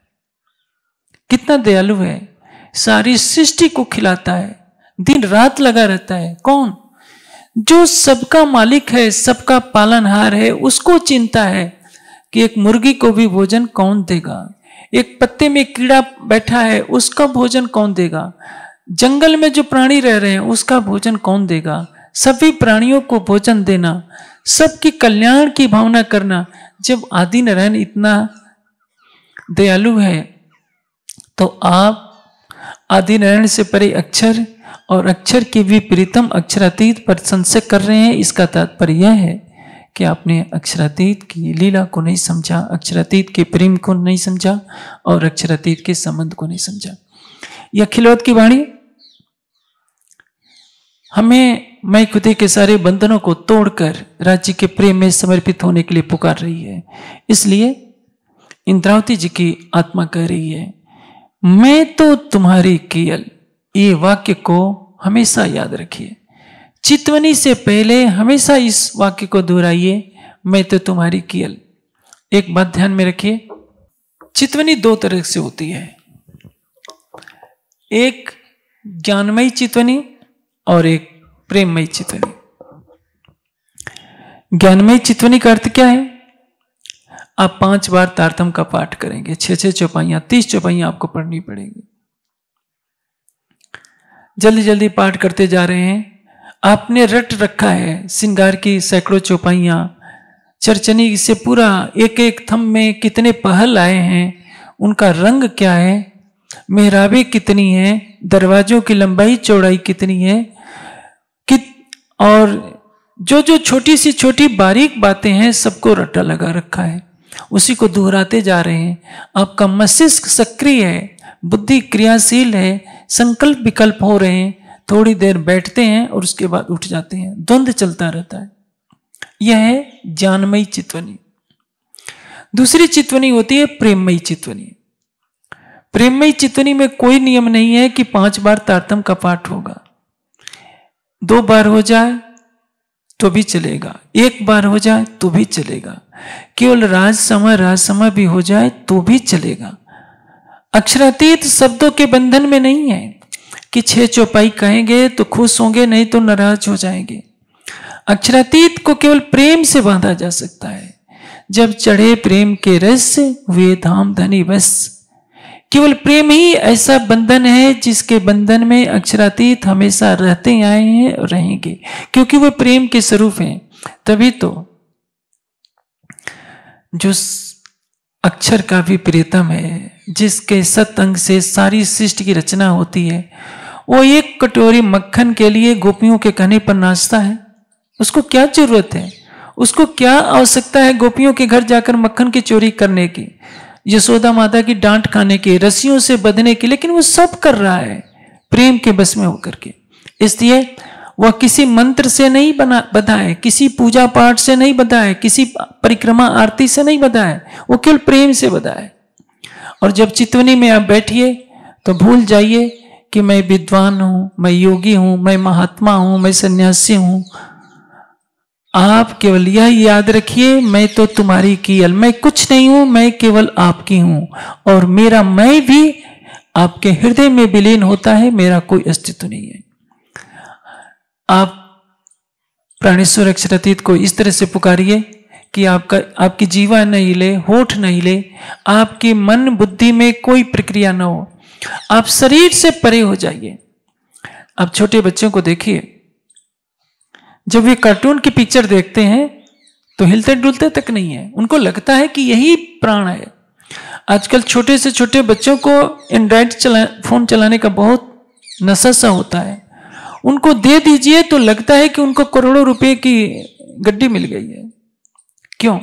कितना दयालु है, सारी सृष्टि को खिलाता है, दिन रात लगा रहता है। कौन? जो सबका मालिक है, सबका पालनहार है, उसको चिंता है कि एक मुर्गी को भी भोजन कौन देगा। एक पत्ते में कीड़ा बैठा है, उसका भोजन कौन देगा? जंगल में जो प्राणी रह रहे हैं, उसका भोजन कौन देगा? सभी प्राणियों को भोजन देना, सबकी कल्याण की भावना करना। जब आदि नारायण इतना दयालु है तो आप आदि नारायण से परे अक्षर और अक्षर के विपरीतम अक्षरातीत पर संशय कर रहे हैं। इसका तात्पर्य यह है कि आपने अक्षरातीत की लीला को नहीं समझा, अक्षरातीत के प्रेम को नहीं समझा और अक्षरातीत के संबंध को नहीं समझा। यह खिलौत की वाणी, हमें मैं खुदे के सारे बंधनों को तोड़कर राज्य के प्रेम में समर्पित होने के लिए पुकार रही है। इसलिए इंद्रावती जी की आत्मा कह रही है, मैं तो तुम्हारी केयल ये वाक्य को हमेशा याद रखिए। चितवनी से पहले हमेशा इस वाक्य को दोहराइए, मैं तो तुम्हारी कियल। एक बात ध्यान में रखिए, चितवनी दो तरह से होती है। एक ज्ञानमयी चितवनी और एक प्रेममयी चितवनी। ज्ञानमयी चितवनी का अर्थ क्या है? आप पाँच बार तारतम का पाठ करेंगे छह छह चौपाइयाँ, तीस चौपाइयाँ आपको पढ़नी पड़ेगी। जल्दी जल्दी पाठ करते जा रहे हैं। आपने रट रखा है सिंगार की सैकड़ों चौपाइयाँ। चरचनी से पूरा एक एक थम में कितने पहल आए हैं। उनका रंग क्या है? मेहराबे कितनी है? दरवाजों की लंबाई चौड़ाई कितनी है? और जो जो छोटी सी छोटी बारीक बातें हैं सबको रट्टा लगा रखा है। उसी को दोहराते जा रहे हैं। आपका मस्तिष्क सक्रिय है। बुद्धि क्रियाशील है। संकल्प विकल्प हो रहे हैं, थोड़ी देर बैठते हैं और उसके बाद उठ जाते हैं। द्वंद्व चलता रहता है। यह है ज्ञानमयी चितवनी दूसरी चितवनी होती है प्रेममयी चितवनी प्रेममयी चितवनी में कोई नियम नहीं है कि पाँच बार तारतम का पाठ होगा। दो बार हो जाए तो भी चलेगा। एक बार हो जाए तो भी चलेगा। केवल राज समय राज समय भी हो जाए तो भी चलेगा। अक्षरातीत शब्दों के बंधन में नहीं है कि छह चौपाई कहेंगे तो खुश होंगे, नहीं तो नाराज़ हो जाएँगे। अक्षरातीत को केवल प्रेम से बांधा जा सकता है। जब चढ़े प्रेम के रस, वे धाम धनी बस। केवल प्रेम ही ऐसा बंधन है जिसके बंधन में अक्षरातीत हमेशा रहते आए हैं और रहेंगे, क्योंकि वह प्रेम के स्वरूप हैं। तभी तो जो अक्षर का भी प्रियतम है, जिसके सतअंग से सारी सृष्टि की रचना होती है। वो एक कटोरी मक्खन के लिए गोपियों के कहने पर नाचता है। उसको क्या ज़रूरत है? उसको क्या आवश्यकता है गोपियों के घर जाकर मक्खन की चोरी करने की? यशोदा माता की डांट खाने की, रस्सियों से बधने की, लेकिन वो सब कर रहा है, प्रेम के बस में होकर के। इसलिए वह किसी मंत्र से नहीं बना बधा है किसी पूजा पाठ से नहीं बधा है किसी परिक्रमा आरती से नहीं बधा है वो केवल प्रेम से बधा है और जब चितवनी में आप बैठिए तो भूल जाइए कि मैं विद्वान हूँ, मैं योगी हूँ, मैं महात्मा हूँ, मैं सन्यासी हूँ। आप केवल यह याद रखिए, मैं तो तुम्हारी कील, मैं कुछ नहीं हूँ, मैं केवल आपकी हूँ। और मेरा मैं भी आपके हृदय में विलीन होता है, मेरा कोई अस्तित्व नहीं है। आप प्राणेश्वर अक्षरातीत को इस तरह से पुकारिए कि आपका, आपकी जीवा नहीं ले होठ नहीं ले आपकी मन बुद्धि में कोई प्रक्रिया ना हो। आप शरीर से परे हो जाइए। आप छोटे बच्चों को देखिए। जब वे कार्टून की पिक्चर देखते हैं तो हिलते डुलते तक नहीं है। उनको लगता है कि यही प्राण है। आजकल छोटे से छोटे बच्चों को एंड्रॉइड चला, फ़ोन चलाने का बहुत नशा सा होता है। उनको दे दीजिए तो लगता है कि उनको करोड़ों रुपए की गड्डी मिल गई है। क्यों?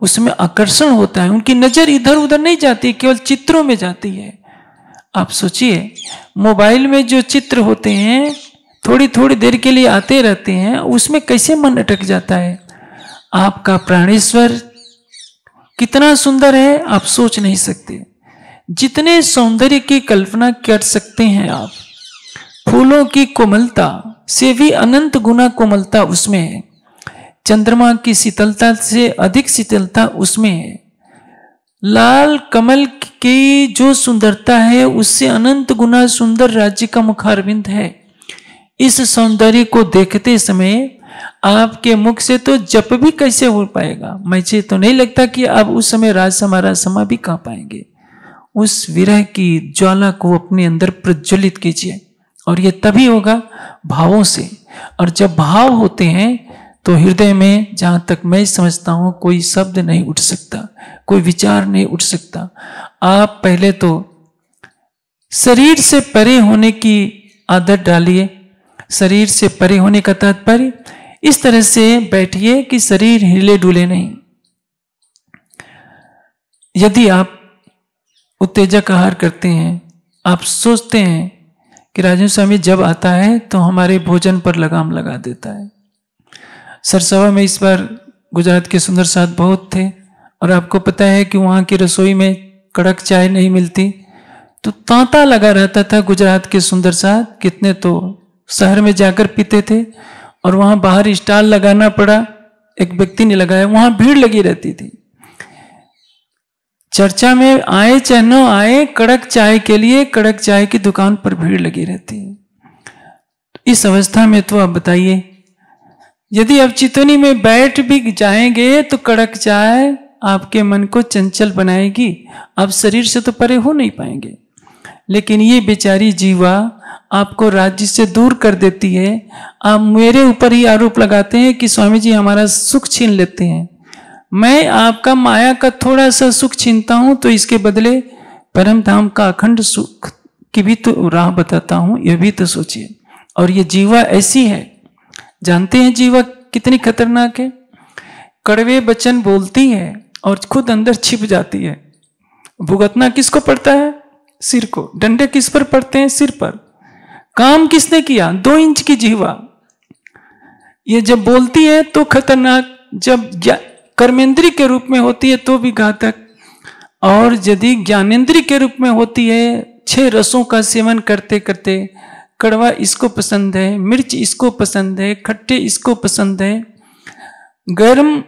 उसमें आकर्षण होता है। उनकी नज़र इधर उधर नहीं जाती, केवल चित्रों में जाती है। आप सोचिए, मोबाइल में जो चित्र होते हैं थोड़ी थोड़ी देर के लिए आते रहते हैं, उसमें कैसे मन अटक जाता है? आपका प्राणेश्वर कितना सुंदर है, आप सोच नहीं सकते। जितने सौंदर्य की कल्पना कर सकते हैं आप फूलों की कोमलता से भी अनंत गुना कोमलता उसमें है। चंद्रमा की शीतलता से अधिक शीतलता उसमें है। लाल कमल की जो सुंदरता है, उससे अनंत गुना सुंदर राज्य का मुखारविंद है। इस सौंदर्य को देखते समय आपके मुख से तो जप भी कैसे हो पाएगा? मुझे तो नहीं लगता कि आप उस समय राज हमारा समा भी कह पाएँगे। उस विरह की ज्वाला को अपने अंदर प्रज्वलित कीजिए। और ये तभी होगा भावों से। और जब भाव होते हैं तो हृदय में जहाँ तक मैं समझता हूँ, कोई शब्द नहीं उठ सकता, कोई विचार नहीं उठ सकता। आप पहले तो शरीर से परे होने की आदत डालिए। शरीर से परे होने का तात्पर्य इस तरह से बैठिए कि शरीर हिले डुले नहीं। यदि आप उत्तेजक आहार करते हैं, आप सोचते हैं कि राजन स्वामी जब आता है तो हमारे भोजन पर लगाम लगा देता है। सरसवा में इस बार गुजरात के सुंदर साथ बहुत थे और आपको पता है कि वहाँ की रसोई में कड़क चाय नहीं मिलती। तो तांता लगा रहता था गुजरात के सुंदर साथ, कितने तो शहर में जाकर पीते थे और वहाँ बाहर स्टॉल लगाना पड़ा, एक व्यक्ति ने लगाया, वहाँ भीड़ लगी रहती थी। चर्चा में आए चाहे न आए, कड़क चाय के लिए कड़क चाय की दुकान पर भीड़ लगी रहती है। इस अवस्था में तो आप बताइए, यदि आप चितौनी में बैठ भी जाएँगे तो कड़क चाय आपके मन को चंचल बनाएगी, आप शरीर से तो परे हो नहीं पाएँगे। लेकिन ये बेचारी जीवा आपको राज्य से दूर कर देती है। आप मेरे ऊपर ही आरोप लगाते हैं कि स्वामी जी हमारा सुख छीन लेते हैं। मैं आपका माया का थोड़ा सा सुख छीनता हूँ तो इसके बदले परम धाम का अखंड सुख की भी तो राह बताता हूँ, यह भी तो सोचिए। और ये जीवा ऐसी है। जानते हैं जीवा कितनी खतरनाक है? कड़वे बचन बोलती है और खुद अंदर छिप जाती है। भुगतना किसको पड़ता है? सिर को। डंडे किस पर पड़ते हैं? सिर पर। काम किसने किया? दो इंच की जीवा। ये जब बोलती है तो खतरनाक, जब कर्मेंद्री के रूप में होती है तो भी घातक। और यदि ज्ञानेन्द्रीय के रूप में होती है, छह रसों का सेवन करते करते, कड़वा इसको पसंद है, मिर्च इसको पसंद है, खट्टे इसको पसंद है, गर्म,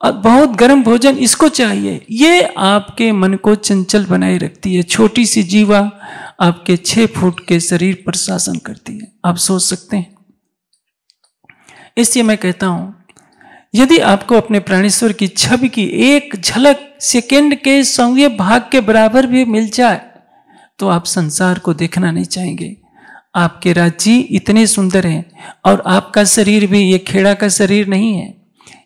बहुत गर्म भोजन इसको चाहिए, ये आपके मन को चंचल बनाए रखती है। छोटी सी जीवा आपके छह फुट के शरीर पर शासन करती है। आप सोच सकते हैं। इसलिए मैं कहता हूँ यदि आपको अपने प्राणेश्वर की छवि की एक झलक सेकेंड के सौवे भाग के बराबर भी मिल जाए तो आप संसार को देखना नहीं चाहेंगे। आपके राज्य इतने सुंदर हैं और आपका शरीर भी, ये खेड़ा का शरीर नहीं है।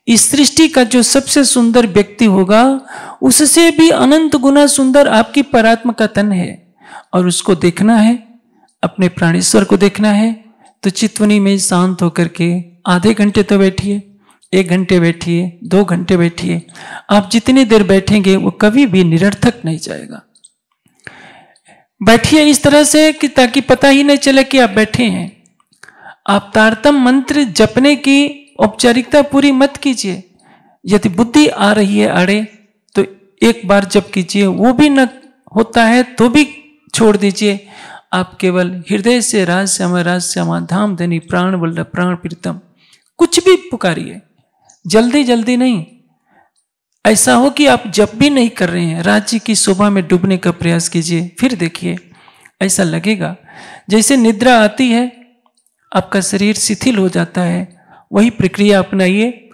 इस सृष्टि का जो सबसे सुंदर व्यक्ति होगा, उससे भी अनंत गुना सुंदर आपकी परात्मा का तन है। और उसको देखना है, अपने प्राणेश्वर को देखना है तो चितवनी में शांत होकर के आधे घंटे तो बैठिए। एक घंटे बैठिए, दो घंटे बैठिए। आप जितनी देर बैठेंगे, वो कभी भी निरर्थक नहीं जाएगा। बैठिए इस तरह से कि ताकि पता ही नहीं चले कि आप बैठे हैं। आप तारतम मंत्र जपने की औपचारिकता पूरी मत कीजिए। यदि बुद्धि आ रही है अड़े तो एक बार जप कीजिए। वो भी न होता है तो भी छोड़ दीजिए। आप केवल हृदय से राज श्याम राज श्यामा धाम धनी, प्राण बल्लभ प्राण प्रीतम, कुछ भी पुकारिए। जल्दी जल्दी नहीं। ऐसा हो कि आप जब भी नहीं कर रहे हैं, राज्य की शोभा में डूबने का प्रयास कीजिए, फिर देखिए, ऐसा लगेगा। जैसे निद्रा आती है, आपका शरीर शिथिल हो जाता है। वही प्रक्रिया अपनाइए।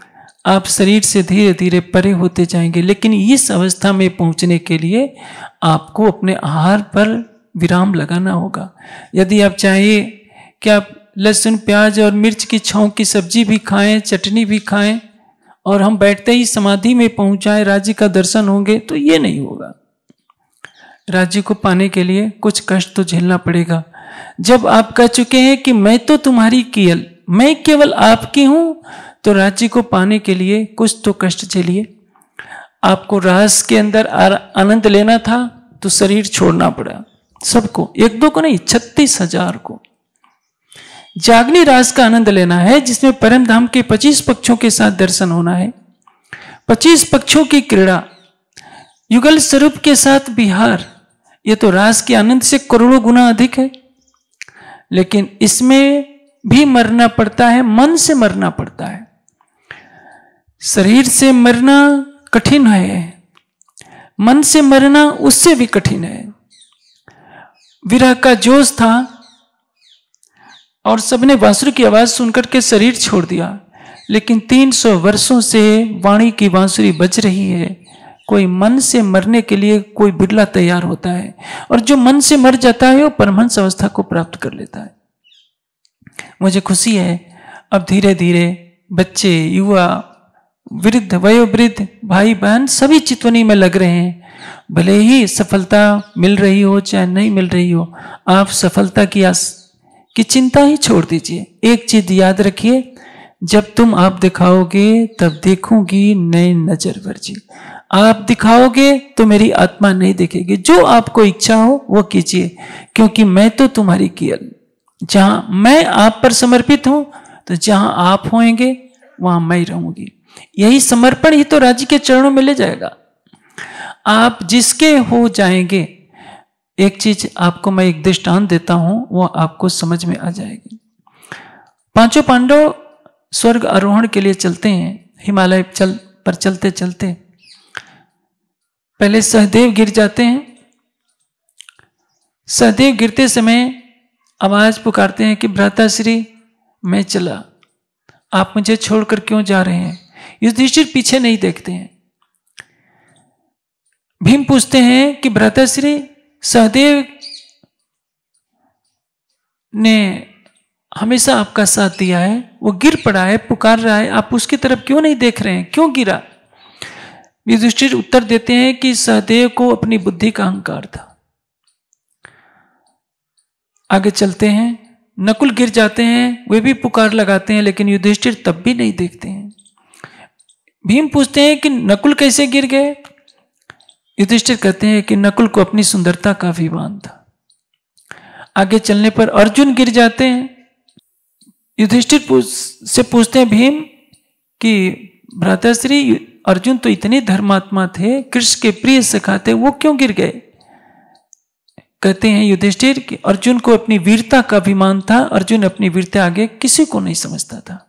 आप शरीर से धीरे धीरे परे होते जाएँगे, लेकिन इस अवस्था में पहुँचने के लिए आपको अपने आहार पर विराम लगाना होगा। यदि आप चाहिए कि आप लहसुन, प्याज और मिर्च की छौं की सब्ज़ी भी खाएँ, चटनी भी खाएँ और हम बैठते ही समाधि में पहुँचाए राज्य का दर्शन होंगे तो ये नहीं होगा। राज्य को पाने के लिए कुछ कष्ट तो झेलना पड़ेगा। जब आप कह चुके हैं कि मैं तो तुम्हारी केवल मैं केवल आपकी हूँ तो राज्य को पाने के लिए कुछ तो कष्ट झेलिए। आपको रास के अंदर आनंद लेना था तो शरीर छोड़ना पड़ा सबको। एक दो को नहीं, छत्तीस हज़ार को। जागनी रास का आनंद लेना है, जिसमें परम धाम के पच्चीस पक्षों के साथ दर्शन होना है। पच्चीस पक्षों की क्रीड़ा, युगल स्वरूप के साथ बिहार ये तो रास के आनंद से करोड़ों गुना अधिक है। लेकिन इसमें भी मरना पड़ता है, मन से मरना पड़ता है। शरीर से मरना कठिन है, मन से मरना उससे भी कठिन है। विरह का जोश था और सबने बांसुरी की आवाज़ सुनकर के शरीर छोड़ दिया। लेकिन 300 वर्षों से वाणी की बांसुरी बज रही है। कोई मन से मरने के लिए कोई बिरला तैयार होता है और जो मन से मर जाता है, वो परमहंस अवस्था को प्राप्त कर लेता है। मुझे खुशी है। अब धीरे धीरे बच्चे, युवा, वृद्ध, वयोवृद्ध भाई बहन सभी चितवनी में लग रहे हैं। भले ही सफलता मिल रही हो चाहे नहीं मिल रही हो, आप सफलता की आस की चिंता ही छोड़ दीजिए। एक चीज़ याद रखिए, जब तुम आप दिखाओगे, तब देखूँगी नई नज़र वर्जी। आप दिखाओगे तो मेरी आत्मा नहीं देखेगी। जो आपको इच्छा हो, वो कीजिए, क्योंकि मैं तो तुम्हारी कियल। जहाँ मैं आप पर समर्पित हूँ तो जहाँ आप होंगे, वहाँ मैं रहूँगी। यही समर्पण ही तो राज्य के चरणों में ले जाएगा। आप जिसके हो जाएँगे एक चीज़ आपको मैं एक दृष्टांत देता हूँ, वो आपको समझ में आ जाएगी। पाँचों पांडव स्वर्ग आरोहण के लिए चलते हैं, हिमालय चल, पर चलते चलते। पहले सहदेव गिर जाते हैं। सहदेव गिरते समय आवाज़ पुकारते हैं कि भ्राताश्री मैं चला। आप मुझे छोड़कर क्यों जा रहे हैं? युधिष्ठिर पीछे नहीं देखते हैं। भीम पूछते हैं कि भ्राताश्री सहदेव ने हमेशा आपका साथ दिया है। वो गिर पड़ा है, पुकार रहा है। आप उसकी तरफ़ क्यों नहीं देख रहे हैं? क्यों गिरा? युधिष्ठिर उत्तर देते हैं कि सहदेव को अपनी बुद्धि का अहंकार था। आगे चलते हैं। नकुल गिर जाते हैं, वे भी पुकार लगाते हैं, लेकिन युधिष्ठिर तब भी नहीं देखते हैं। भीम पूछते हैं कि नकुल कैसे गिर गए? युधिष्ठिर कहते हैं कि नकुल को अपनी सुंदरता का अभिमान था। आगे चलने पर अर्जुन गिर जाते हैं। युधिष्ठिर से पूछते हैं, भीम, कि भ्राताश्री, अर्जुन तो इतने धर्मात्मा थे, कृष्ण के प्रिय सखा थे, वो क्यों गिर गए? कहते हैं युधिष्ठिर कि अर्जुन को अपनी वीरता का अभिमान था, अर्जुन अपनी वीरता आगे किसी को नहीं समझता था।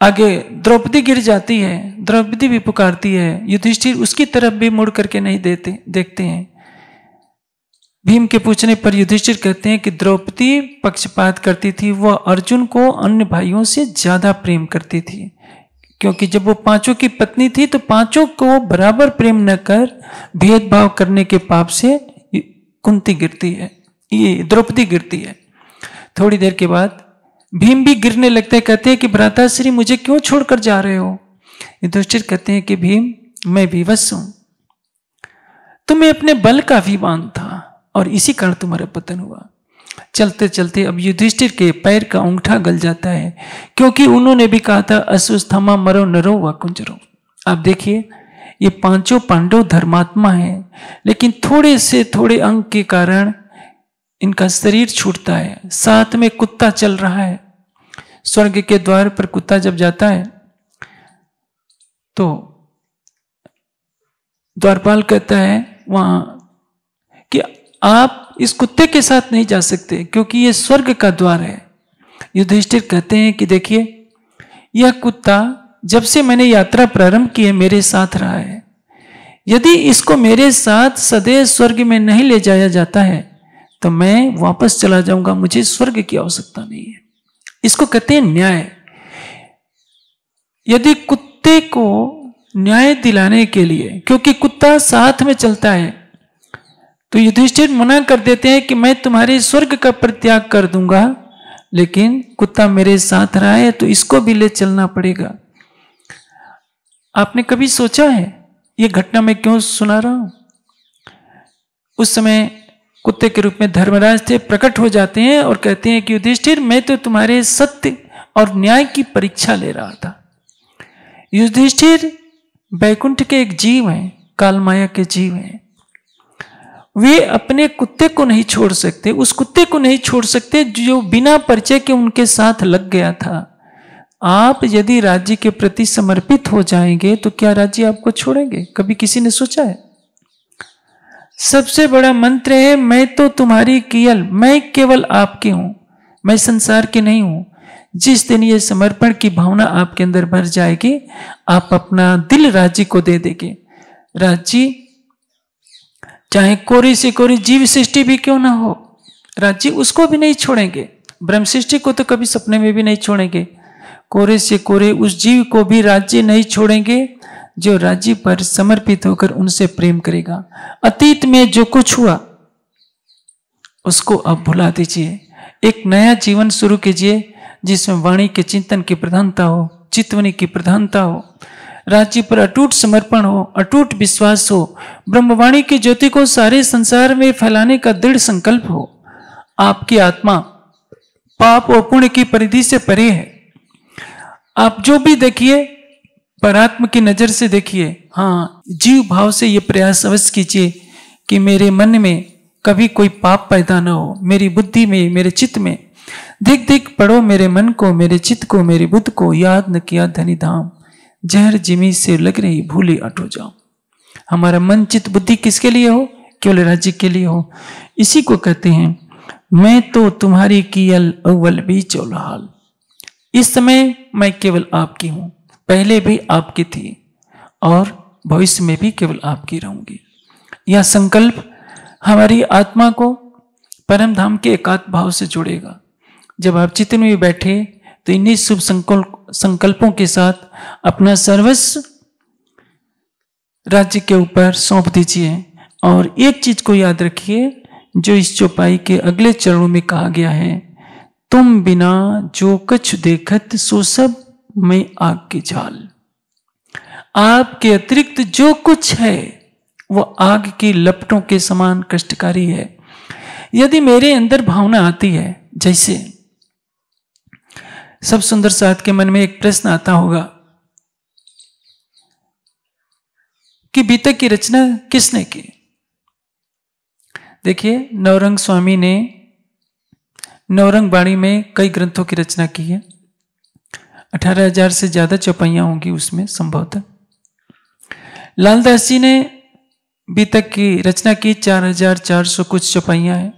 आगे द्रौपदी गिर जाती है, द्रौपदी भी पुकारती है, युधिष्ठिर उसकी तरफ़ भी मुड़ करके नहीं देते, देखते हैं। भीम के पूछने पर युधिष्ठिर कहते हैं कि द्रौपदी पक्षपात करती थी, वह अर्जुन को अन्य भाइयों से ज़्यादा प्रेम करती थी, क्योंकि जब वो पाँचों की पत्नी थी तो पाँचों को बराबर प्रेम न कर भेदभाव करने के पाप से कुंती गिरती है, ये द्रौपदी गिरती है। थोड़ी देर के बाद भीम भी गिरने लगते हैं, कहते हैं कि भ्राता श्री, मुझे क्यों छोड़कर जा रहे हो? युधिष्ठिर कहते हैं कि भीम, मैं विवश हूँ। तुम्हें अपने बल का अभिमान था और इसी कारण तुम्हारा पतन हुआ। चलते चलते अब युधिष्ठिर के पैर का अंगूठा गल जाता है, क्योंकि उन्होंने भी कहा था अस्वस्थमा मरो नरो व कुंजरो। आप देखिए, ये पाँचों पांडव धर्मात्मा हैं, लेकिन थोड़े से थोड़े अंग के कारण इनका शरीर छूटता है, साथ में कुत्ता चल रहा है। स्वर्ग के द्वार पर कुत्ता जब जाता है तो द्वारपाल कहता है वहाँ कि आप इस कुत्ते के साथ नहीं जा सकते, क्योंकि ये स्वर्ग का द्वार है। युधिष्ठिर कहते हैं कि देखिए, यह कुत्ता जब से मैंने यात्रा प्रारंभ की है, मेरे साथ रहा है। यदि इसको मेरे साथ सदैव स्वर्ग में नहीं ले जाया जाता है तो मैं वापस चला जाऊँगा, मुझे स्वर्ग की आवश्यकता नहीं है। इसको कहते हैं न्याय। यदि कुत्ते को न्याय दिलाने के लिए, क्योंकि कुत्ता साथ में चलता है तो युधिष्ठिर मना कर देते हैं कि मैं तुम्हारे स्वर्ग का परित्याग कर दूँगा, लेकिन कुत्ता मेरे साथ रहा है तो इसको भी ले चलना पड़ेगा। आपने कभी सोचा है? ये घटना मैं क्यों सुना रहा हूँ? उस समय कुत्ते के रूप में धर्मराज थे, प्रकट हो जाते हैं और कहते हैं कि युधिष्ठिर, मैं तो तुम्हारे सत्य और न्याय की परीक्षा ले रहा था। युधिष्ठिर बैकुंठ के एक जीव हैं, कालमाया के जीव हैं। वे अपने कुत्ते को नहीं छोड़ सकते, उस कुत्ते को नहीं छोड़ सकते जो बिना परिचय के उनके साथ लग गया था। आप यदि राज्य के प्रति समर्पित हो जाएँगे तो क्या राज्य आपको छोड़ेंगे? कभी किसी ने सोचा है? सबसे बड़ा मंत्र है, मैं तो तुम्हारी केवल मैं केवल आपकी हूँ, मैं संसार की नहीं हूँ। जिस दिन ये समर्पण की भावना आपके अंदर भर जाएगी, आप अपना दिल राज्य को दे देंगे। राज्य चाहे कोरी से कोरी जीव सृष्टि भी क्यों ना हो राज्य उसको भी नहीं छोड़ेंगे। ब्रह्म सृष्टि को तो कभी सपने में भी नहीं छोड़ेंगे। कोरे से कोरे उस जीव को भी राज्य नहीं छोड़ेंगे। जो राज्य पर समर्पित होकर उनसे प्रेम करेगा। अतीत में जो कुछ हुआ, उसको अब भुला दीजिए। एक नया जीवन शुरू कीजिए, जिसमें वाणी के चिंतन की प्रधानता हो, चितवनी की प्रधानता हो राज्य पर अटूट समर्पण हो, अटूट विश्वास हो, ब्रह्मवाणी की ज्योति को सारे संसार में फैलाने का दृढ़ संकल्प हो। आपकी आत्मा पाप और पुण्य की परिधि से परे है। आप जो भी देखिए परात्म की नज़र से देखिए हाँ जीव भाव से ये प्रयास अवश्य कीजिए कि मेरे मन में कभी कोई पाप पैदा ना हो, मेरी बुद्धि में, मेरे चित्त में। दिख दिख, पढ़ो मेरे मन को, मेरे चित्त को, मेरे बुद्ध को, याद न किया धनी धाम। जहर जिमी से लग रही, भूली अटो जाओ। हमारा मन चित्त बुद्धि किसके लिए हो? केवल राज्य के लिए हो। इसी को कहते हैं, मैं तो तुम्हारी कियल अव्वल भी चौलहाल इस समय मैं केवल आपकी हूँ। पहले भी आपकी थी और भविष्य में भी केवल आपकी रहूँगी। यह संकल्प हमारी आत्मा को परम धाम के एकात्म भाव से जोड़ेगा। जब आप चित्र में बैठे तो इन्हीं शुभ संकल्प, संकल्पों के साथ अपना सर्वस्व राज्य के ऊपर सौंप दीजिए और एक चीज़ को याद रखिए, जो इस चौपाई के अगले चरणों में कहा गया है, तुम बिना जो कुछ देखत सो सब मैं आग की झाल। आपके अतिरिक्त जो कुछ है, वो आग की लपटों के समान कष्टकारी है। यदि मेरे अंदर भावना आती है, जैसे, सब सुंदर साथ के मन में एक प्रश्न आता होगा, कि बीतक की रचना किसने की? देखिए नवरंग स्वामी ने नवरंग बाणी में कई ग्रंथों की रचना की है। अठारह हज़ार से ज़्यादा चौपाइयाँ होंगी उसमें संभवतः। लालदास जी ने बीतक की रचना की चार हज़ार चार सौ कुछ चौपाइयाँ हैं।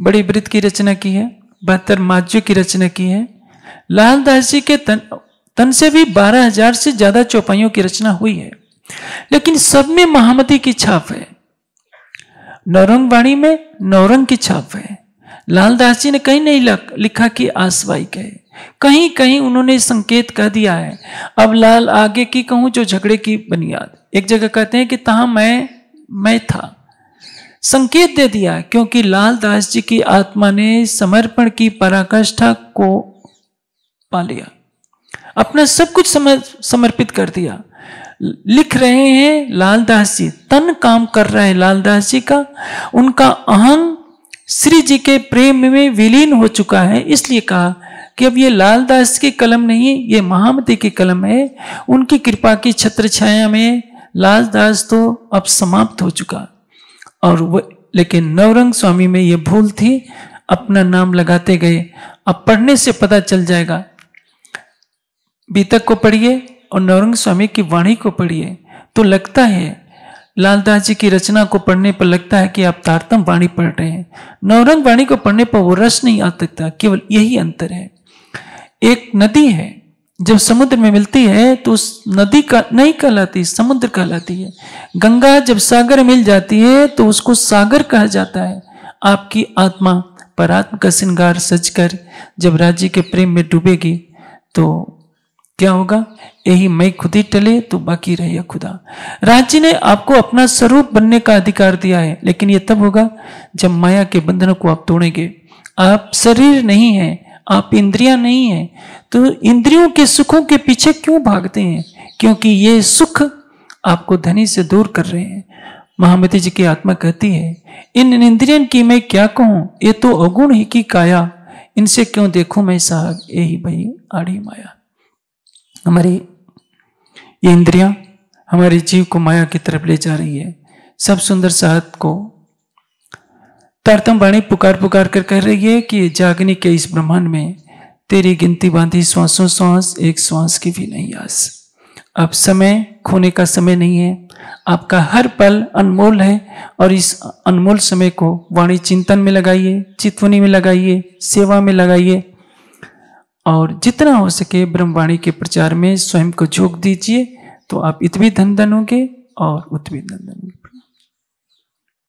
बड़ी वृत्त की रचना की है, बहत्तर माज्य की रचना की है। लालदास जी के तन तन से भी बारह हज़ार से ज़्यादा चौपाइयों की रचना हुई है। लेकिन सब में महामती की छाप है। नौरंग वाणी में नौरंग की छाप है। लालदास जी ने कहीं नहीं लिखा कि आसवाई कहे कहीं कहीं उन्होंने संकेत कह दिया है। अब लाल आगे की कहूँ जो झगड़े की बुनियाद। एक जगह कहते हैं कि तहा मैं मैं था। संकेत दे दिया, क्योंकि लाल दास जी की आत्मा ने समर्पण की पराकाष्ठा को पा लिया। अपना सब कुछ समर्पित कर दिया। लिख रहे हैं लालदास जी तन काम कर रहे हैं लालदास जी का। उनका अहंग श्री जी के प्रेम में विलीन हो चुका है, इसलिए कहा कि अब ये लालदास की कलम नहीं, ये महामती की कलम है। उनकी कृपा की छत्र छाया में लालदास तो अब समाप्त हो चुका। और वो, लेकिन नवरंग स्वामी में ये भूल थी, अपना नाम लगाते गए। अब पढ़ने से पता चल जाएगा। बीतक को पढ़िए और नवरंग स्वामी की वाणी को पढ़िए। तो लगता है लालदास जी की रचना को पढ़ने पर लगता है कि आप तारतम वाणी पढ़ रहे हैं। नवरंग वाणी को पढ़ने पर वो रस नहीं आ सकता, केवल यही अंतर है। एक नदी है, जब समुद्र में मिलती है तो उस नदी का, नहीं कहलाती, समुद्र कहलाती है। गंगा जब सागर मिल जाती है तो उसको सागर कहा जाता है। आपकी आत्मा पर परात्म का श्रृंगार सजकर जब राज्य के प्रेम में डूबेगी तो क्या होगा? यही मैं खुद ही टले तो बाकी रहे खुदा। राज्य ने आपको अपना स्वरूप बनने का अधिकार दिया है, लेकिन यह तब होगा जब माया के बंधनों को आप तोड़ेंगे। आप शरीर नहीं है, आप इंद्रियाँ नहीं है तो इंद्रियों के सुखों के पीछे क्यों भागते हैं? क्योंकि ये सुख आपको धनी से दूर कर रहे हैं। महामती जी की आत्मा कहती है, इन इंद्रियन की मैं क्या कहूँ? ये तो अगुण ही की काया। इनसे क्यों देखूँ मैं साहब? यही भाई आड़ी माया। हमारी इंद्रियाँ हमारे जीव को माया की तरफ़ ले जा रही है। सब सुंदर साहब को तारतम वाणी पुकार पुकार कर कह रही है कि जागने के इस ब्रह्मांड में तेरी गिनती बांधी श्वासों श्वास, एक श्वास की भी नहीं आस। अब समय खोने का समय नहीं है। आपका हर पल अनमोल है और इस अनमोल समय को वाणी चिंतन में लगाइए, चितवनी में लगाइए, सेवा में लगाइए। और जितना हो सके ब्रह्मवाणी के प्रचार में स्वयं को झोंक दीजिए तो आप इतने धन धन होंगे और उतनी धन धन होंगे